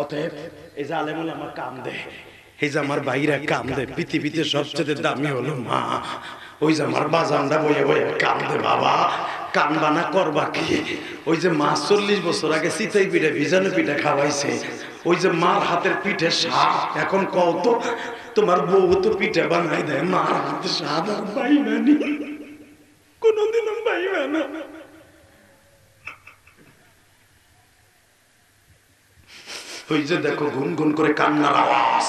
অতএব এই যে আলেমুল আমার কাম দেয় এই যে আমার ভাইরা কাম দেয় পৃথিবীতে সবচেয়ে দামি হলো মা। ওই যে আমার বাজানটা বইয়ে বইয়ে কাম দে বাবা। কান বানা করবা কি? ওই যে মা চল্লিশ বছর আগে চিতাই পিঠা, ভিজানো পিঠা খাওয়াইছে। ওই যে মার হাতের পিঠে স্বাদ, এখন কও তো, তোমার বউ তো পিঠে বানাই দেয়, মার হাতে স্বাদ আর পাইবা নি কোনোদিনও পাইবা না ওই যে দেখো গুন গুন করে কান্নার আওয়াজ।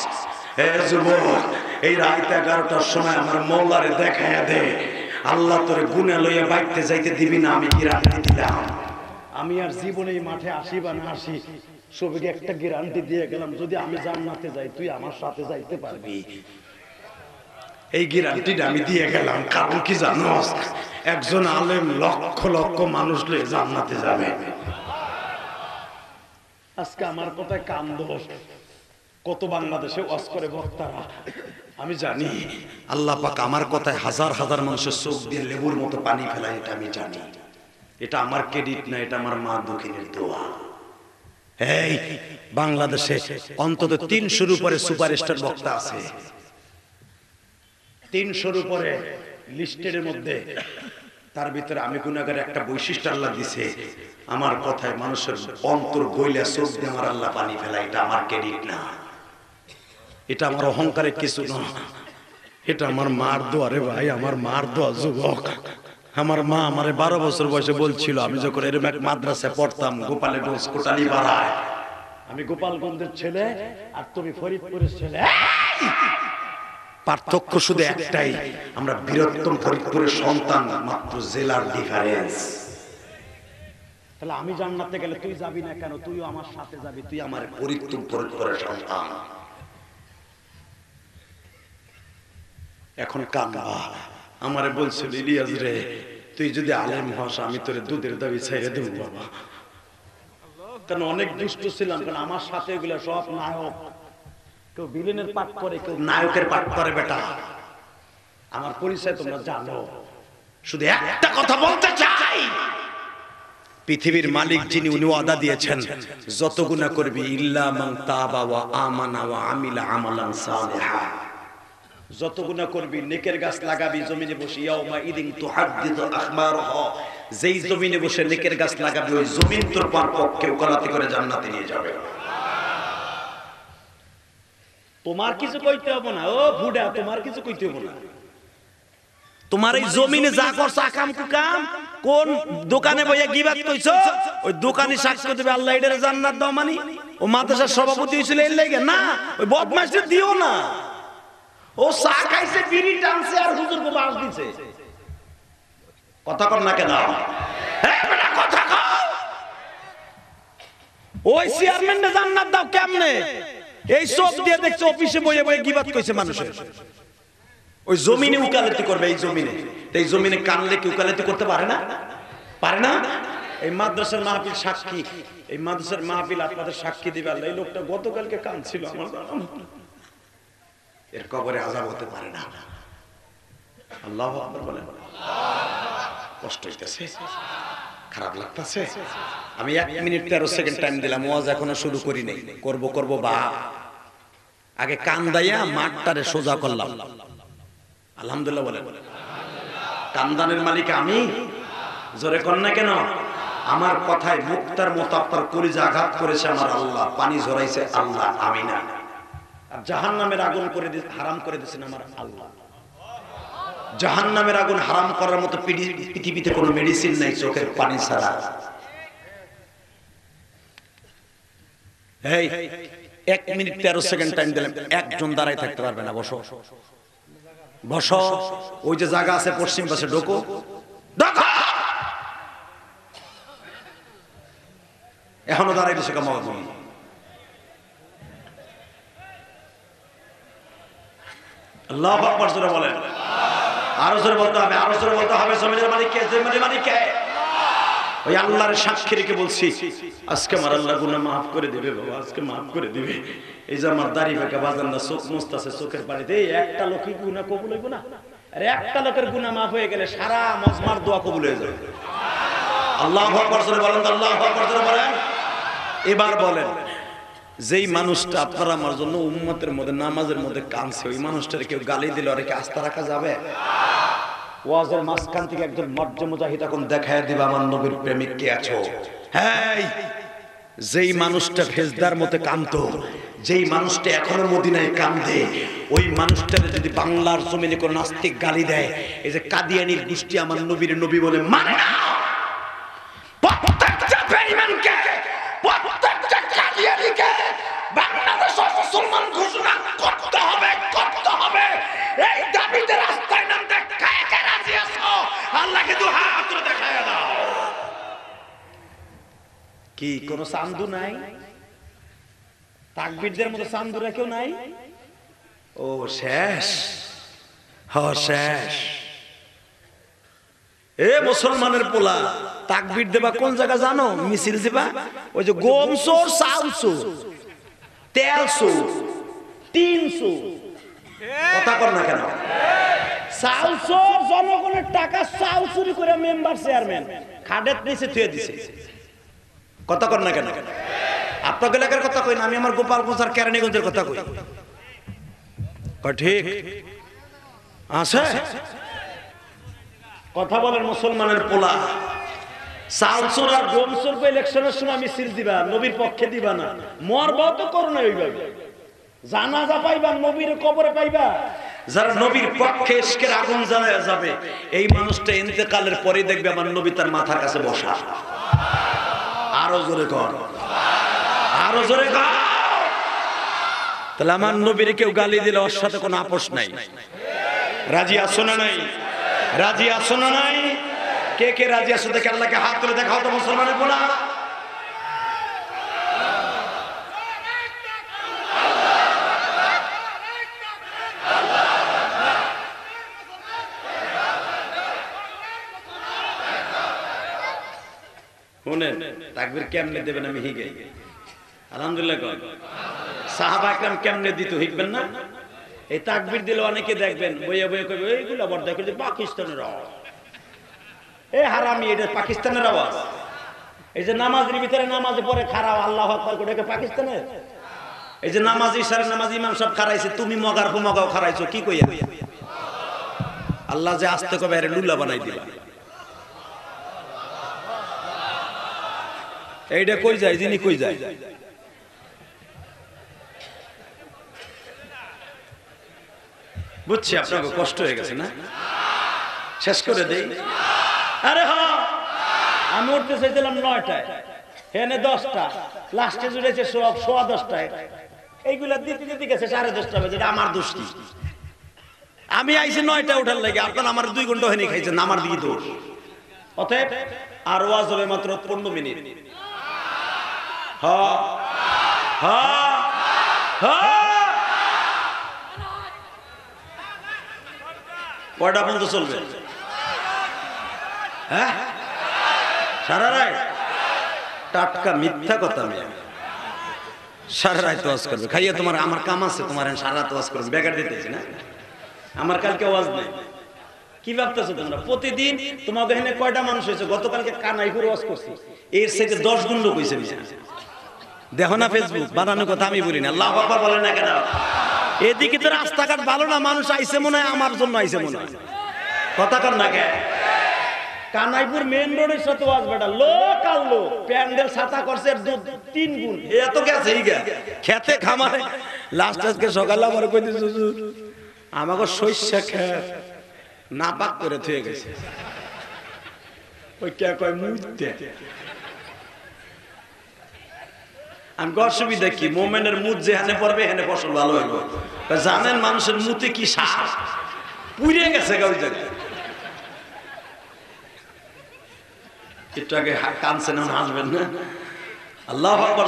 এ যুবক, এই রাত এগারোটার সময় আমার মৌলারে দেখাইয়া দে। আল্লাহ তোরে গুনে লইয়া বাইতে যাইতে দিবি না, আমি রাখতে দিলাম। আমি আর জীবনে এই মাঠে আসি বা না আসি, সবিকে একটা গ্যারান্টি দিয়ে গেলাম, যদি আমি জান্নাতে যাই, তুই আমার সাথে যাইতে পারবি। এই গ্যারান্টিটা আমি দিয়ে গেলাম, কারণ কি জানোস? একজন আলেম লক্ষ লক্ষ মানুষ লয়ে জান্নাতে যাবে। আজকে আমার কথায় কান দোষ কত বাংলাদেশে ওয়াজ করে বক্তারা? আমি জানি। আল্লাহ পাক আমার কথায় হাজার হাজার মানুষের চোখ দিয়ে লেবুর মতো পানি ফেলায়, এটা আমি জানি। এটা আমার ক্রেডিট না, এটা আমার মা দক্ষিণের দোয়া। এই, বাংলাদেশে অন্তত তিনশোর উপরে সুপারস্টার বক্তা আছে। তিনশোর উপরে লিস্টের মধ্যে, তার ভিতরে আমি গুণাগারে একটা বৈশিষ্ট্য আল্লাহ দিছে। আমার কথায় মানুষের অন্তর গইলা চোখ দিয়ে আমার আল্লাহ পানি ফেলা এটা আমার ক্রেডিট না। এটা আমার অহংকারের কিছু না। এটা আমার মার দোয়ারে ভাই, আমার মার দোয়া যুবক। আমার মা আমারে বারো বছর বয়সে বলছিল, আমি যখন এরকম এক মাদ্রাসায় পড়তাম গোপালে ডোজ কোটালি বাড়ায়। আমি গোপালগঞ্জের ছেলে, আর তুমি ফরিদপুরের ছেলে। পার্থক্য শুধু একটাই, আমরা বীরত্তম ফরিদপুরের সন্তান, মাত্র জেলার ডিফারেন্স তাহলে আমি জান্নাতে গেলে তুই যাবি না কেন? তুইও আমার সাথে যাবি, তুই আমার পরিত্তম ফরিদপুরের সন্তান। এখন কাকা আমারে বলছিল ইলিয়াস রে, তুই যদি আলেম হস, আমি তোরে দুধের দাবি ছেড়ে দেবো, বাবা। কারণ অনেক দুষ্ট ছিলাম কারণ আমার সাথে এগুলো সব নায়ক। কেউ বিলেনের পাঠ করে, কেউ নায়কের পাঠ করে, বেটা। আমার পরিচয় তোমরা জানো। শুধু একটা কথা বলতে চাই। পৃথিবীর মালিক যিনি উনি ওয়াদা দিয়েছেন, যত গুনাহ করবি, ইল্লা মান তাবা ওয়া আমানা ওয়া আমিলা আমালান সালিহা। যত গুণা করবি নেকের গাছ লাগাবি জমিনে বসে ইয়াউমা ইদিন তুহাদ্দিদু আখবারহা যেই জমিনে বসে নেকের গাছ লাগাবি ওই জমিন তোর পার পক্ষে ওকালতি করে জান্নাতে নিয়ে যাবে। তোমার কিছু কইতে হবে না। ও বুড়া তোমার কিছু কইতে হবে না। তোমার এই জমিনে যা করছ আকাম কুকাম কোন দোকানে বইয়া গিবাত কইছো? ওই দোকানি সাক্ষ্য দেবে আল্লাহ এটারে জান্নাত দাও মানি। ও মাদ্রাসার সভাপতি হইছিল এর লাগি। না ওই বদমাইশদের দিও না। ও চা খাইছে, বিড়ি টানছে আর হুজুর বাস দিছে। কথা কর না কেন? কথা ওই চেয়ারম্যান জান্নাত দাও কেমনে? এই দিয়ে দেখছ অফিসে কইছে মানুষের। ওই জমিনে উকালতি করবে, এই জমিনে। এই জমিনে কানলে কি উকালতি করতে পারে না? পারে না? এই মাদ্রাসার মাহফিল সাক্ষী। এই মাদ্রাসার মাহফিল আপনাদের সাক্ষী দিবে আল্লাহ। এই লোকটা গতকালকে কাঁদছিল আমার। এর কবরে আজাব হতে পারে না। আল্লাহ আকবার বলেন। কষ্ট হইতেছে, খারাপ লাগতেছে। আমি এক মিনিট তেরো সেকেন্ড টাইম দিলাম, ওয়াজ এখনও শুরু করি নাই। করব করব বা। আগে কান দাইয়া মাঠটারে সোজা করলাম। আলহামদুলিল্লাহ বলে কান্দানের মালিক আমি? জোরে কর না কেন? আমার কথায় মুক্তার মতো আপনার কলিজা আঘাত করেছে আমার আল্লাহ। পানি ঝরাইছে আল্লাহ আমি না আর জাহান নামের আগুন করে হারাম করে দিয়েছেন আমার আল্লাহ। জাহান নামের আগুন হারাম করার মতো পৃথিবীতে কোনো মেডিসিন নাই, চোখের পানি ছাড়া। এক মিনিট তেরো সেকেন্ড টাইম দিলাম, একজন দাঁড়াই থাকতে পারবে না, বসো। বসো, ওই যে জায়গা আছে পশ্চিম পাশে, ঢোকো! এখনও দাঁড়াইলে সে কামাবো আল্লাহ আকবার জোরে বলেন। আরও জোরে বলতে হবে, আরও জোরে বলতে হবে জমিনের কে জমিনের মালিক কে ওই আল্লাহর সাক্ষী রেখে বলছি, আজকে আমার আল্লাহ গুনাহ মাফ করে দিবে বাবা, আজকে মাফ করে দিবে। এই যে আমার দাড়ি বেঁকা বাজান না চোখ মুস্তাছে চোখের এই একটা লোকই গুনাহ কবুল হইব না। আরে একটা লোকের গুনাহ মাফ হয়ে গেলে সারা মজমার দোয়া কবুল হয়ে যাবে। আল্লাহ আকবার জোরে বলেন আল্লাহ আকবার জোরে বলেন। এবার বলেন যেই মানুষটা আপনার আমার জন্য উম্মতের মধ্যে, নামাজের মধ্যে কানছে ওই মানুষটার কেউ গালি দিলে, ওরা কি আস্থা রাখা যাবে? ওয়াজের মাঝখান থেকে একজন মর্য মুজাহিদ তখন দেখায় দিবা, আমার নবীর প্রেমিক কে আছো? হ্যাঁ যেই মানুষটা ফেজদার মতো কান্ত যেই মানুষটা এখনও মদিনায় কান্দে, ওই মানুষটার যদি বাংলার জমিনে কোনো নাস্তিক গালি দেয়, এই যে কাদিয়ানির গোষ্ঠী আমার নবীর নবী বলে মানে! না কি, কোন চান্দু নাই? তাকবীরদের মতো চান্দুরা কেউ নাই? ও, শেষ। হ, শেষ। এ, মুসলমানের পোলা, তাকবির দেবা কোন জায়গা জানো? মিছিল দিবা? ওই যে গম চোর, চাল চোর, তেল চোর তিনশো কথা কর না কেন? চাল জনগণের টাকা চাল চুরি করে মেম্বার চেয়ারম্যান খাডের নিচে থুয়ে দিছে। কথা কর না কেন? আপনার এলাকার কথা কই না, আমি আমার গোপালগঞ্জ আর কেরানীগঞ্জের কথা কই। ঠিক। আছে? কথা বলেন মুসলমানের পোলা। ইলেকশনের মিছিল দিবা, নবীর পক্ষে দিবা না। তো পাইবা কবরে পাইবা। নবীর পক্ষে আগুন যাবে, এই মানুষটা পরে দেখবে আমার নবী তার মাথার কাছে বসা। আরও জোরে কর। আরও জোরে কর। তাহলে আমার নবীর কেউ গালি দিলে ওর সাথে কোনো আপোষ নাই। রাজি আসো না নাই? রাজি আসো না নাই? কে কে রাজি আসো দেখে আল্লাহকে হাত তুলে দেখাও তো মুসলমানের বলা শুনেন, তাকবির কেমনে দেবেন আমি হিগে? আলহামদুলিল্লাহ সাহাবা একরাম কেমনে দিত হিকবেন না? এই তাকবির দিলে অনেকে দেখবেন, বইয়ে বইয়ে কইবে, এইগুলো আবার দেখে পাকিস্তানের এ হারামি, এটা পাকিস্তানের আওয়াজ। এই যে নামাজের ভিতরে নামাজে পরে খারাপ আল্লাহ আকবার করে পাকিস্তানের? এই যে নামাজ ইশারে নামাজ ইমাম সব খারাইছে, তুমি মগার মগাও খারাইছো, কি কইয়া? আল্লাহ যে আস্তে কবে লুলা বানাই দিবা এইটা কই যায়, যিনি কই যায়? বুঝছি, আপনাকে কষ্ট হয়ে গেছে না? শেষ করে দেই। আরে হ! আমি উঠতে চাইছিলাম নয়টায়। হেনে দশটা। লাস্টে জুড়েছে সব, সোয়া দশটায়। এইগুলা দিতে দিতে গেছে সাড়ে দশটা বাজে আমার দোষ কি? আমি আইছি নয়টা উঠার লাগে, আপনার আমার দুই ঘণ্টা হয়নি খাইছেন, আমার দিকে দোষ অতএব, আর ওয়াজ হবে মাত্র পনেরো মিনিট। হ্যাঁ হ্যাঁ হ্যাঁ কয়টা পর্যন্ত চলবে? হ্যাঁ? সারা রায়? টাটকা মিথ্যা কথা আমি সারা রায় তোয়াজ করবে। খাইয়া তোমার আমার কাম আছে, তোমার সারা তোয়াজ করবে। বেকার দিতেছি না? আমার কালকে ওয়াজ নেই। কি ভাবতেছো তোমরা? প্রতিদিন তোমাকে এখানে কয়টা মানুষ হয়েছে? গতকালকে কানাইপুর ওয়াজ করছি। এর থেকে দশ গুণ লোক হয়েছে মিয়া। দেখো না ফেসবুক বানানোর কথা আমি বলি না আল্লাহ বলে না কেন? এদিকে তো রাস্তাঘাট ভালো না, মানুষ আইসে মনে হয় আমার জন্য আইসে মনে হয়। কথা কর না কে কানাইপুর মেন রোডের সাথে বেটা, লোক আর লোক। প্যান্ডেল ছাতা করছে তিন গুণ। এত গেছে খেতে খামারে। লাস্ট আজকে সকালে আমার কই হুজুর আমাকে শস্য খেত। না পাক করে থুয়ে গেছে। ওই কে কয় মুইতে আমি অসুবিধা কি? মোমেনের মুদ যেখানে পড়বে, এখানে ফসল ভালো হইব। জানেন মানুষের মুতে কি শ্বাস? পুড়ে গেছে ওই জায়গায়। একটু আগে কানছেন এখন হাসবেন না? আল্লাহ কর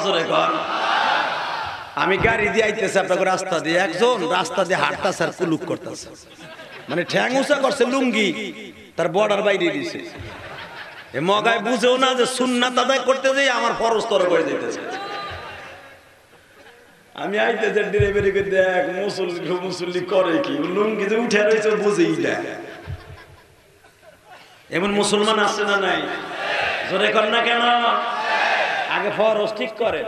আমি গাড়ি দিয়ে আইতেছে আপনাকে রাস্তা দিয়ে। একজন রাস্তা দিয়ে হাঁটতাছে আর কুলুক করতেছে। মানে ঠ্যাং উঁচা করছে, লুঙ্গি তার বর্ডার বাইরে দিছে। এ মগায় বুঝেও না যে সুন্নাত আদায় করতে যাই আমার ফরজ তর করে দিতেছে আমি আইতেছে ডেলিভারি করে দেখ, মুসল্লি মুসল্লি করে কি? লুঙ্গি যে উঠে রয়েছে বুঝেই না এমন মুসলমান আছে না নাই? জোরে কর না কেন? আগে ফরজ ঠিক করে।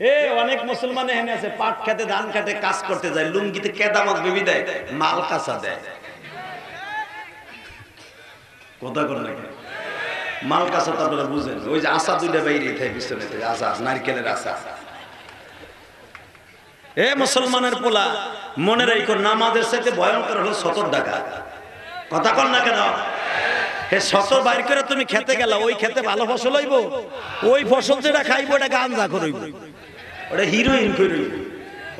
এ, অনেক মুসলমান এখানে আছে, পাট খেতে, ধান খেতে, কাজ করতে যায়, লুঙ্গিতে কেদামত বেবি দেয়, মাল কাঁচা দেয়। কথা কর না কেন? মাল কাঁচা তো আপনারা বুঝেন, ওই যে আশা দুইটা বাইরে থাকে পিছনে আশা নারকেলের আশা এ মুসলমানের পোলা, মনে রাখো, নামাজের সাথে ভয়ঙ্কর হলো সতর ডাকা কথা কর না কেন? হে সতর বাইর করে তুমি খেতে গেলা, ওই খেতে ভালো ফসল হইব? ওই ফসল যেটা খাইবো, ওটা গাঞ্জা করইব ওটা হিরোইন করইব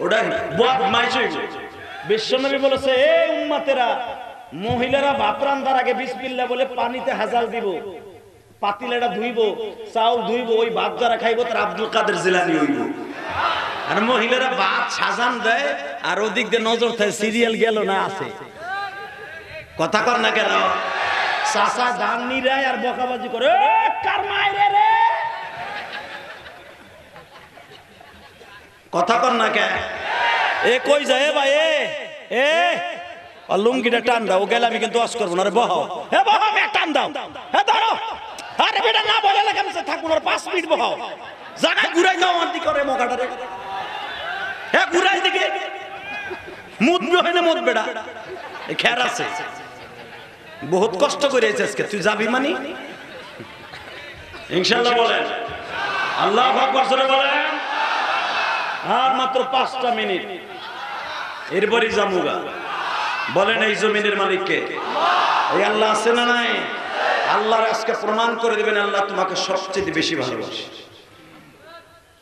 ওটা বদমাইশ হইব। বিশ্বনবী বলেছে এই উম্মাতেরা, মহিলারা ভাত রান্দার আগে বিসমিল্লাহ বলে পানিতে হাজাল দিব পাতিলাটা ধুইব, চাউল ধুইব, ওই ভাত যারা খাইব তার আব্দুল কাদের জিলানি হইব। আর মহিলারা ভাত সাজান দেয় আর ওদিক দিয়ে নজর থাকে সিরিয়াল গেল না আছে। কথা কর না কেন? চাষা ধান নিরায় আর বকাবাজি করে "এ, কার মায়েরে রে? কথা কর না কে এ কই যায় ভাই এ এ? লুঙ্গিটা টান দাও গেলে আমি কিন্তু ওয়াশ করব না রে বহাও হে বহাও মে টান দাও। হে ধরো আরে বেটা না বলে লাগে আমি থাকুন পাঁচ মিনিট বহাও জায়গায় ঘুরাই দাও আমার দিকে রে মোকাটা রে হে, ঘুরাই দিকে। মুদবি হয় না মুদ এ খেয়ার আছে। বহুত কষ্ট করে আজকে। তুই যাবি মানি? ইনশাআল্লাহ বলেন। আল্লাহ জোরে বলেন। আর মাত্র পাঁচটা মিনিট। এরপরই জামুগা বলেন, এই জমিনের মালিককে এই আল্লাহ আছে না নাই? আল্লাহর আজকে প্রমাণ করে দিবেন, আল্লাহ তোমাকে সবচেয়ে বেশি ভালোবাসে।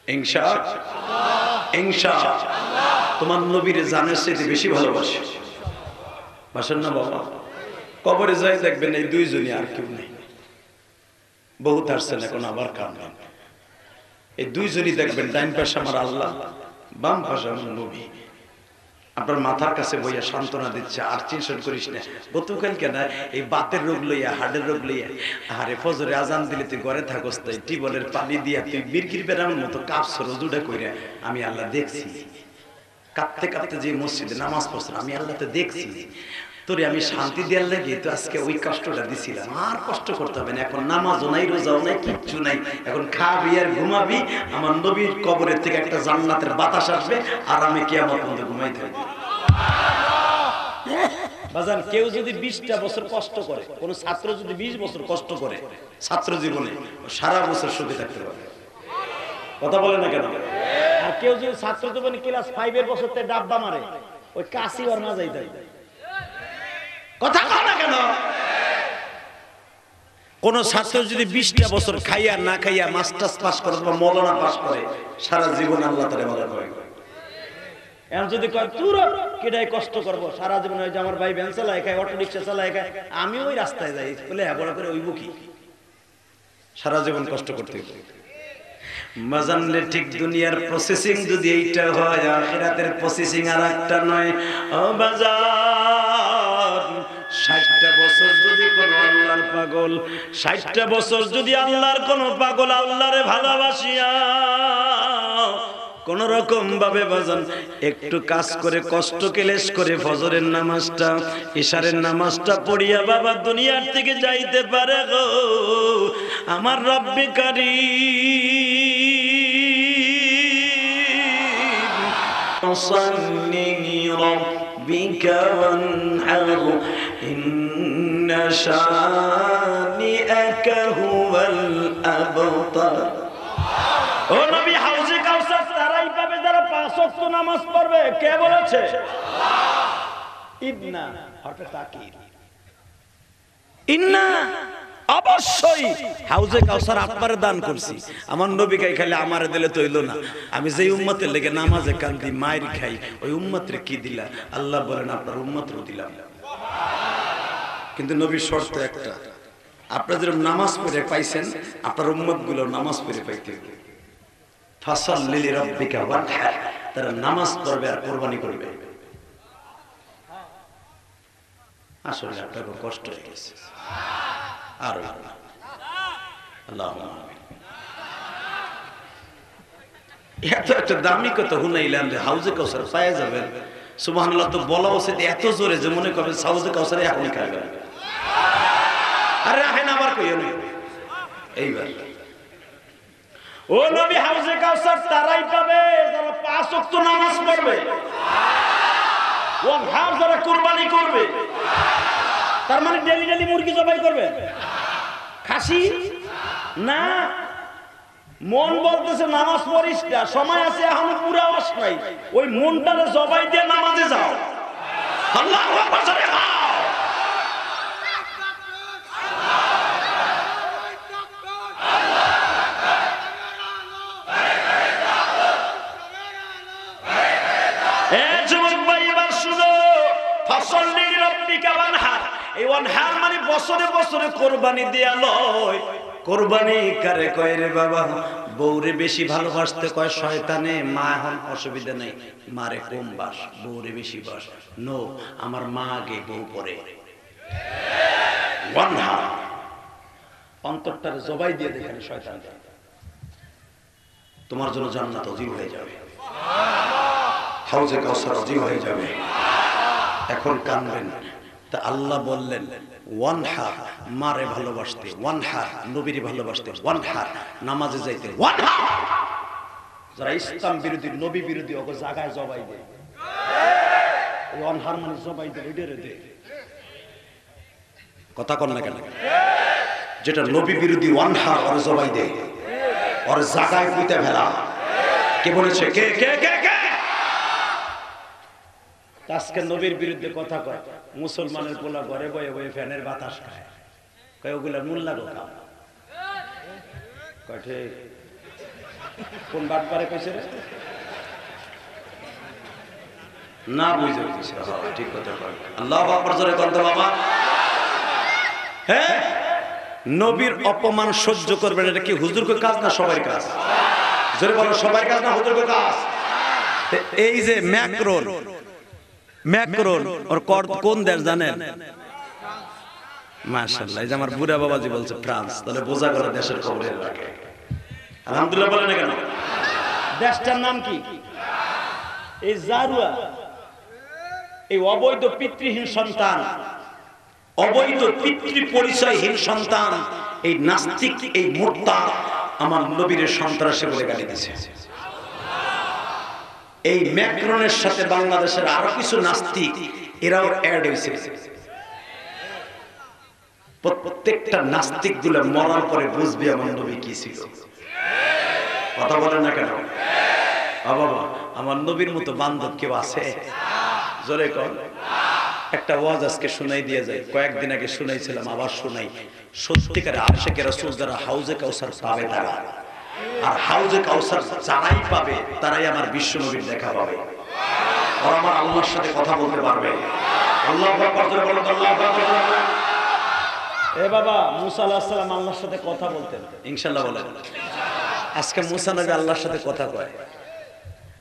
ইনশা ইনশা। তোমার নবীর জানের চেয়ে বেশি ভালোবাসে। বাসেন না বাবা? কবরে যাই দেখবেন এই দুইজনই আর কেউ নেই। বহুত আসছেন এখন, আবার কাম এই দুইজনই দেখবেন, ডাইন পাশে আমার আল্লাহ, বাম পাশে আমার নবী। আপনার মাথার কাছে বইয়া সান্ত্বনা দিচ্ছে, আর টেনশন করিস না। গতকাল কেন এই বাতের রোগ লইয়া হার্টের রোগ লইয়া, আরে ফজরে আজান দিলে তুই ঘরে থাকস, তাই টিবলের পানি দিয়া তুই বিরকির বেড়ানোর মতো কাপস রোজুটা কইরা আমি আল্লাহ দেখছি। কাঁদতে কাঁদতে যে মসজিদে নামাজ পড়ছে, আমি আল্লাহ তো দেখছি। তোরে আমি শান্তি দেওয়ার লাগে, তো আজকে ওই কষ্টটা দিছিলাম। আর কষ্ট করতে হবে না, এখন নামাজও নাই, রোজাও নাই, কিচ্ছু নাই। এখন খাবি আর ঘুমাবি, আমার নবীর কবরের থেকে একটা জান্নাতের বাতাস আসবে, আর আমি কেমন পর্যন্ত ঘুমাই থাকব বাজান, কেউ যদি বিশটা বছর কষ্ট করে, কোন ছাত্র যদি বিশ বছর কষ্ট করে, ছাত্র জীবনে সারা বছর সুখে থাকতে পারে। কথা বলে না কেন? আর কেউ যদি ছাত্র জীবনে ক্লাস ফাইভের বছর ডাব্বা মারে, ওই কাশি ওর না যাই দেয় কথা কও না কেন? কোন ছাত্র যদি বিশটা বছর খাইয়া না খাইয়া মাস্টার্স পাস করে অথবা মৌলানা পাস করে সারা জীবন আল্লাহ তারে মজা করে এখন যদি কয় তুর কেটাই কষ্ট করব সারা জীবন ওই যে আমার ভাই ভ্যান চালায় খায় অটো রিক্সা চালায় খায় আমি ওই রাস্তায় যাই বলে হ্যাঁ বড় করে ওই কি? সারা জীবন কষ্ট করতে হবে। মাজানলে ঠিক দুনিয়ার প্রসেসিং যদি এইটা হয় আখিরাতের প্রসেসিং আর একটা নয়। ও বাজার ষাটটা বছর যদি আল্লাহর কোন পাগল আল্লাহরে ভালোবাসিয়া, কোন রকম ভাবে বাজান, একটু কাজ করে, কষ্ট কেলেস করে ফজরের নামাজটা, ইশারের নামাজটা পড়িয়া বাবা দুনিয়ার থেকে যাইতে পারে গো। আমার রব্বে কারি ربك وانحر إن شانئك هو الأبطر ও নবী হাউজে কাউসার তারাই পাবে যারা পাঁচ ওয়াক্ত নামাজ পড়বে কে বলেছে ইবনা হঠাৎ তাকির ইন্না অবশ্যই। হাউজে কাউসার আপনারে দান করছি। আমার নবী খাই খালি আমারে দিলে তৈল না। আমি যেই উম্মতের লেগে নামাজে কান্দি, মায়ের খাই, ওই উম্মতরে কি দিলা? আল্লাহ বলেন, আপনার উম্মতরে দিলাম। কিন্তু নবীর শর্ত একটা। আপনারা যেরকম নামাজ পড়ে পাইছেন, আপনার উম্মতগুলো নামাজ পড়ে পাইতে ফসল লিলি রব্বিকা ওয়ানহার তারা নামাজ পড়বে আর কোরবানি করবে। আসলে আপনার কষ্ট হয়ে গেছে। আর। এত একটা দামি কথা হুনাইলাম যে হাউজে কাউসার পায়ে যাবেন। সুবহানাল্লাহ, তো বলা উচিত এত জোরে যে মনে করবেন হাউজে কাউসারে এখন খাবেন আরে রাখেন আবার কইও না এইবার। ও নবী, হাউজে কাউসার তারাই পাবে, যারা পাঁচ ওয়াক্ত নামাজ পড়বে। ও হার যারা কুরবানি করবে। তার মানে ডেলি ডেলি মুরগি জবাই করবে? খাসি? না। মন বলতেছে, নামাজ পড়িস না, সময় আছে, এখন পুরা আস নাই। ওই মনটারে জবাই দিয়ে নামাজে যাও। আল্লাহু আকবার জোরে খাও। এ যুবক ভাই এবার শুনো ফসল নিরব্বিকা ওয়ানহার এই ওয়ানহার মানে বছরে বছরে কোরবানি দেয়া লয়। কোরবানি কারে কয় রে বাবা? বউরে বেশি ভালোবাসতে কয় শয়তানে? মা এখন অসুবিধা নেই। মারে কম বাস, বউরে বেশি বাস। নো, আমার মা আগে বউ পরে। অন্তরটারে জবাই দিয়ে দেখেন শয়তান। তোমার জন্য জান্নাত অজীব হয়ে যাবে। হাউজে কাউসার অজীব হয়ে যাবে। এখন কানবেন। তা আল্লাহ বললেন ওয়ান হার মারে ভালোবাসতে ওয়ান হার নবীরে ভালোবাসতে ওয়ান হার নামাজে যাইতে ওয়ান হার যারা ইসলাম বিরোধী, নবী বিরোধী ওকে জাগায় জবাই দেয় ওয়ান হার মানে জবাই দেয় ওইটারে দেয় কথা কন না কেন? যেটা নবী বিরোধী ওয়ান হার ওর জবাই দে। ওর জাগায় পুঁতে ফেলা। কে বলেছে? কে কে কে কে? আজকে নবীর বিরুদ্ধে কথা কয়। মুসলমানের পোলা ঘরে বয়ে বয়ে ফ্যানের বাতাস খায়। ওগুলা কথা কয় কোন বাট পারে কইছে রে? না বুঝে উঠেছে। হ্যাঁ, ঠিক কথা কয়। আল্লাহ জোরে বাবা। হ্যাঁ নবীর অপমান সহ্য করবেন এটা কি হুজুরকে কাজ না সবার কাজ? জোরে বলো সবার কাজ না হুজুরকে কাজ? এই যে ম্যাক্রোন ম্যাক্রোন, ওর কোন দেশ জানেন? এই যে আমার বুড়া বাবাজি বলছে ফ্রান্স, তাহলে বোঝা করে দেশের খবরে কেন? দেশটার নাম কি? এই জারুয়া, এই অবৈধ পিতৃহীন সন্তান, অবৈধ পিতৃ পরিচয়হীন সন্তান, এই নাস্তিক, এই মোর্তা আমার নবীর সন্ত্রাসী বলে গালি দিছে। এই ম্যাক্রনের সাথে বাংলাদেশের আরও কিছু নাস্তিক, এরাও অ্যাড হয়েছে প্রত্যেকটা নাস্তিকগুলো মরার পরে বুঝবে আমার নবী কি ছিল। কথা বলে না কেন? বাবা, আমার নবীর মতো বান্ধব কেউ আছে? জোরে কর একটা ওয়াজ আজকে শুনাই দিয়ে যায় কয়েকদিন আগে শুনাইছিলাম, আবার শুনাই। সত্যিকারে আশেকে রাসূল যারা হাউজে কাউসার পাবে তারা। আর হাউজে কাউসার যারাই পাবে তারাই আমার বিশ্ব নবীর দেখা পাবে। ওরা আমার আল্লাহর সাথে কথা বলতে পারবে। আল্লাহ। এ বাবা মুসা আল্লাহর সাথে কথা বলতেন। ইনশাল্লাহ বলেন। আজকে মুসা নবী আল্লাহর সাথে কথা কয়।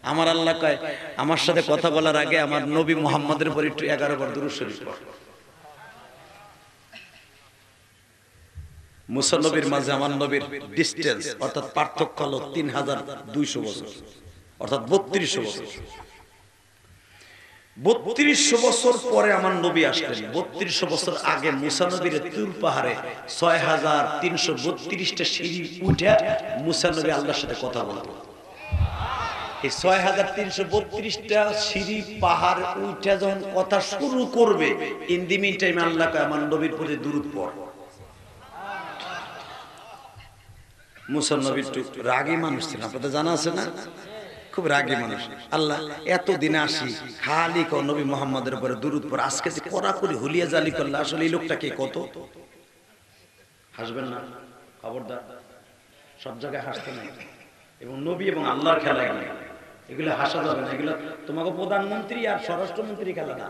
আমার আল্লাহ কয় আমার সাথে কথা বলার আগে আমার নবী মুহাম্মদের উপর একটু এগারো বার দুরূদ শরীফ পড় মুসা নবীর মাঝে আমার নবীর ডিস্টেন্স অর্থাৎ পার্থক্য হলো তিন হাজার দুইশো বছর, অর্থাৎ বত্রিশশো বছর। বত্রিশশো বছর পরে আমার নবী আসলেন। বত্রিশশো বছর আগে মুসা নবীর তুর পাহাড়ে ছয় হাজার তিনশো বত্রিশটা সিঁড়ি উঠে মুসা নবী আল্লাহর সাথে কথা বলতো এই ছয় হাজার তিনশো বত্রিশটা সিঁড়ি পাহাড় উঠে যখন কথা শুরু করবে ইন দি মিন টাইম আল্লাহ আমার নবীর প্রতি দূরত পড়। মুসা নবীর একটু রাগী মানুষ ছিলেন, আপনাদের জানা আছে না? খুব রাগী মানুষ। আল্লাহ এত দিনে আসি, খালি ক নবী মোহাম্মদের উপরে দুরুদ পর আজকে যে করে হুলিয়া জালি করলে, আসলে এই লোকটাকে কত? হাসবেন না? খবরদার। সব জায়গায় হাসতে নাই। এবং নবী এবং আল্লাহর খেলা এগুলো এগুলো হাসা যাবে না, এগুলো তোমাকে প্রধানমন্ত্রী আর স্বরাষ্ট্রমন্ত্রী খেলা না।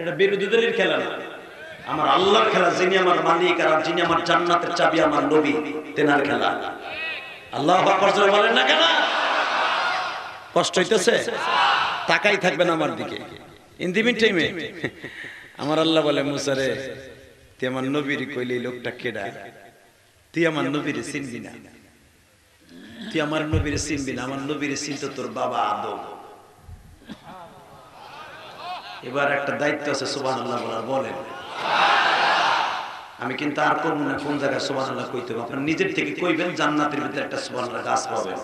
এটা বিরোধী দলের খেলা না। আমার আল্লাহর খেলা, যিনি আমার মালিক আর যিনি আমার জান্নাতের চাবি, আমার নবী, তেনার খেলা। আল্লাহ বলেন না কেন? কষ্ট হইতেছে? তাকাই থাকবেন আমার দিকে। ইন দি টাইমে আমার আল্লাহ বলে মুসারে তুই আমার নবীর কইলে লোকটা কেডা? তুই আমার নবীর চিনবি না। তুই আমার নবীর চিনবি না। আমার নবীর চিনত তোর বাবা আদম। এবার একটা দায়িত্ব আছে সুবান আল্লাহ বলার, বলেন। আমি কিন্তু আর করব না, কোন জায়গায় সুবান আল্লাহ কইতে হবে? আপনার নিজের থেকে কইবেন, জান্নাতের ভিতরে একটা সুবান আল্লাহ গাছ পাবেন।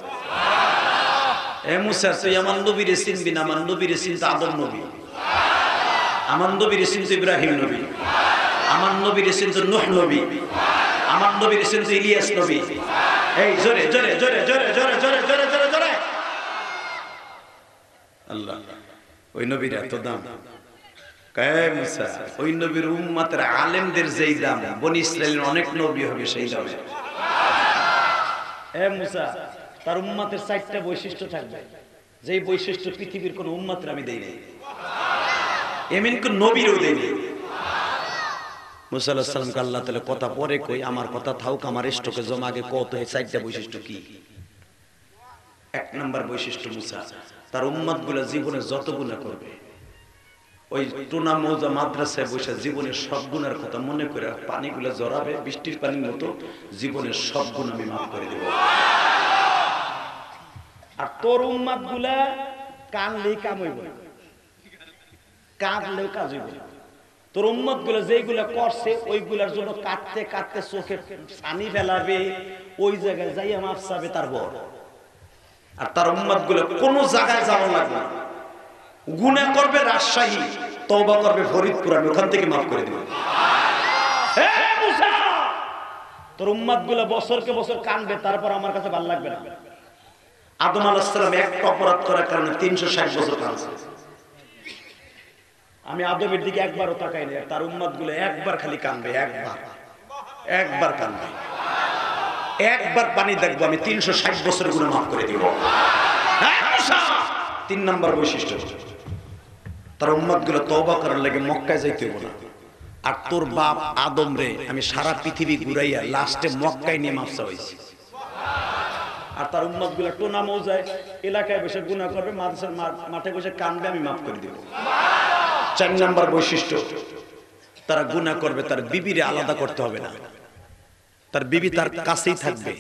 এ আদম নবী। ইব্রাহিম নবী। ইলিয়াস নবী। জোরে জোরে জোরে জোরে জোরে জোরে জোরে জোরে জোরে। আল্লাহ। ওই নবীর এত দাম। ওই নবীর উম্মাতের আলেমদের যেই দাম, বনি ইসরায়েলের অনেক নবী হবে সেই দামে। মুসা, তার উম্মাতের চারটা বৈশিষ্ট্য থাকবে। যেই বৈশিষ্ট্য পৃথিবীর কোন উম্মাতের আমি দেই নাই। এমন কোন নবীরও দেয়নি মুসা আল্লাহ সাল্লামকে আল্লাহ তাহলে কথা পরে কই, আমার কথা থাউক, আমার ইষ্টকে জমা আগে কত এই চারটা বৈশিষ্ট্য কি? এক নাম্বার বৈশিষ্ট্য মুসা তার উম্মতগুলা জীবনে যত গুণা করবে। ওই টুনা মৌজা মাদ্রাসায় বসে জীবনের সব গুণার কথা মনে করে পানিগুলো জড়াবে, বৃষ্টির পানির মতো জীবনের সব গুণ আমি মাফ করে দেব। আর তোর উম্মাদগুলা কানলেই কাম হইব। কাঁদলেও কাজ হইব। তোর উম্মতগুলো যেগুলা করছে, ওইগুলার জন্য কাঁদতে কাঁদতে চোখে পানি ফেলাবে, ওই জায়গায় যাইয়া মাফ চাবে তার বর। আর তার উম্মতগুলো কোনো জায়গায় যাওয়া লাগবে গুণা করবে রাজশাহী তওবা করবে ফরিদপুর আমি ওখান থেকে মাফ করে দেব! তোর উম্মাদগুলো বছরকে বছর কানবে তারপর আমার কাছে ভালো লাগবে না। আদম আলাইহিস সালাম একটা অপরাধ করার কারণে তিনশো ষাট বছর কাঁদছে। আমি আদমের দিকে একবারও তাকাই না তার উম্মাদগুলো একবার খালি কানবে একবার। একবার কাঁদবে একবার পানি দেখব আমি তিনশো ষাট বছর গুণে মাফ করে দিব। হ্যাঁ, তিন নম্বর বৈশিষ্ট্য। তার উম্মতগুলো তবা করার লাগে মক্কায় যাইতে হইব না। আর তোর বাপ আদম রে আমি সারা পৃথিবী ঘুরাইয়া লাস্টে মক্কায় নিয়ে মাফসা হয়েছি। আর তার উম্মতগুলো টোনা মৌজায় এলাকায় বসে গুণা করবে মাদ্রাসার মা- মাঠে বসে কানবে আমি মাফ করে দিব। চার নম্বর বৈশিষ্ট্য তারা গুণা করবে তার বিবিরে আলাদা করতে হবে না। তার বিবি তার কাছেই থাকবে।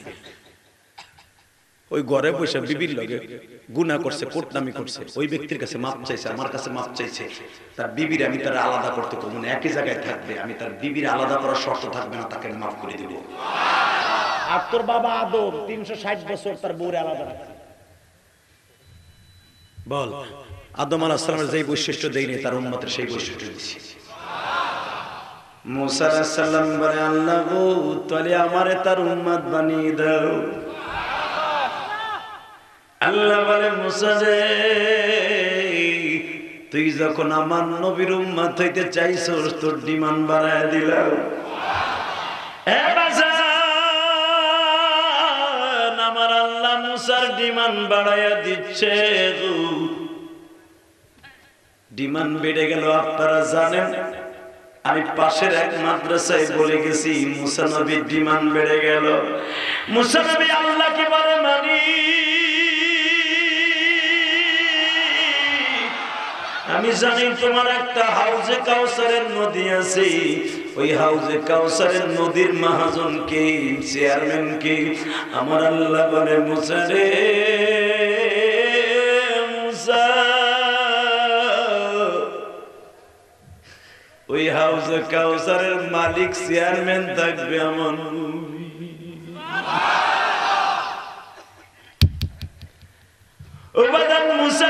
ওই ঘরে বসে বিবির লগে গুণা করছে কোটনামি করছে। ওই ব্যক্তির কাছে মাপ চাইছে আমার কাছে মাপ চাইছে। তার বিবির আমি তার আলাদা করতে করব না একই জায়গায় থাকবে। আমি তার বিবির আলাদা করার শর্ত থাকবে না তাকে আমি মাফ করে দিব। আর তোর বাবা আদম তিনশো ষাট বছর তার বউরে আলাদা রাখছে বল আদম আলাহ সালামের যেই বৈশিষ্ট্য দেয়নি তার উন্মতের সেই বৈশিষ্ট্য দিচ্ছি বলে, আল্লাহ আমারে তার উম্মাদ বানিয়ে দাও। আল্লাহ বলে, মুসা তুই যখন আমার নবীর উম্মাদ হইতে চাইছস, তোর ডিমান্ড বাড়ায় দিলাম। আমার আল্লাহ মুসার ডিমান্ড বাড়াইয়া দিচ্ছে। ডিমান্ড বেড়ে গেল, আপনারা জানেন। আমি পাশের এক মাদ্রাসায় বলে গেছি মুসানবীর ডিমান্ড বেড়ে গেল। মুসানবী আল্লাহ কি বলে? মানি। আমি জানি তোমার একটা হাউজে কাউসারের নদী আছে। ওই হাউজে কাউসারের নদীর মহাজন কে? চেয়ারম্যান কে? আমার আল্লাহ বলে, মুসা রে, মুসা। ওই হাউজে কাউসারের মালিক চেয়ারম্যান থাকবে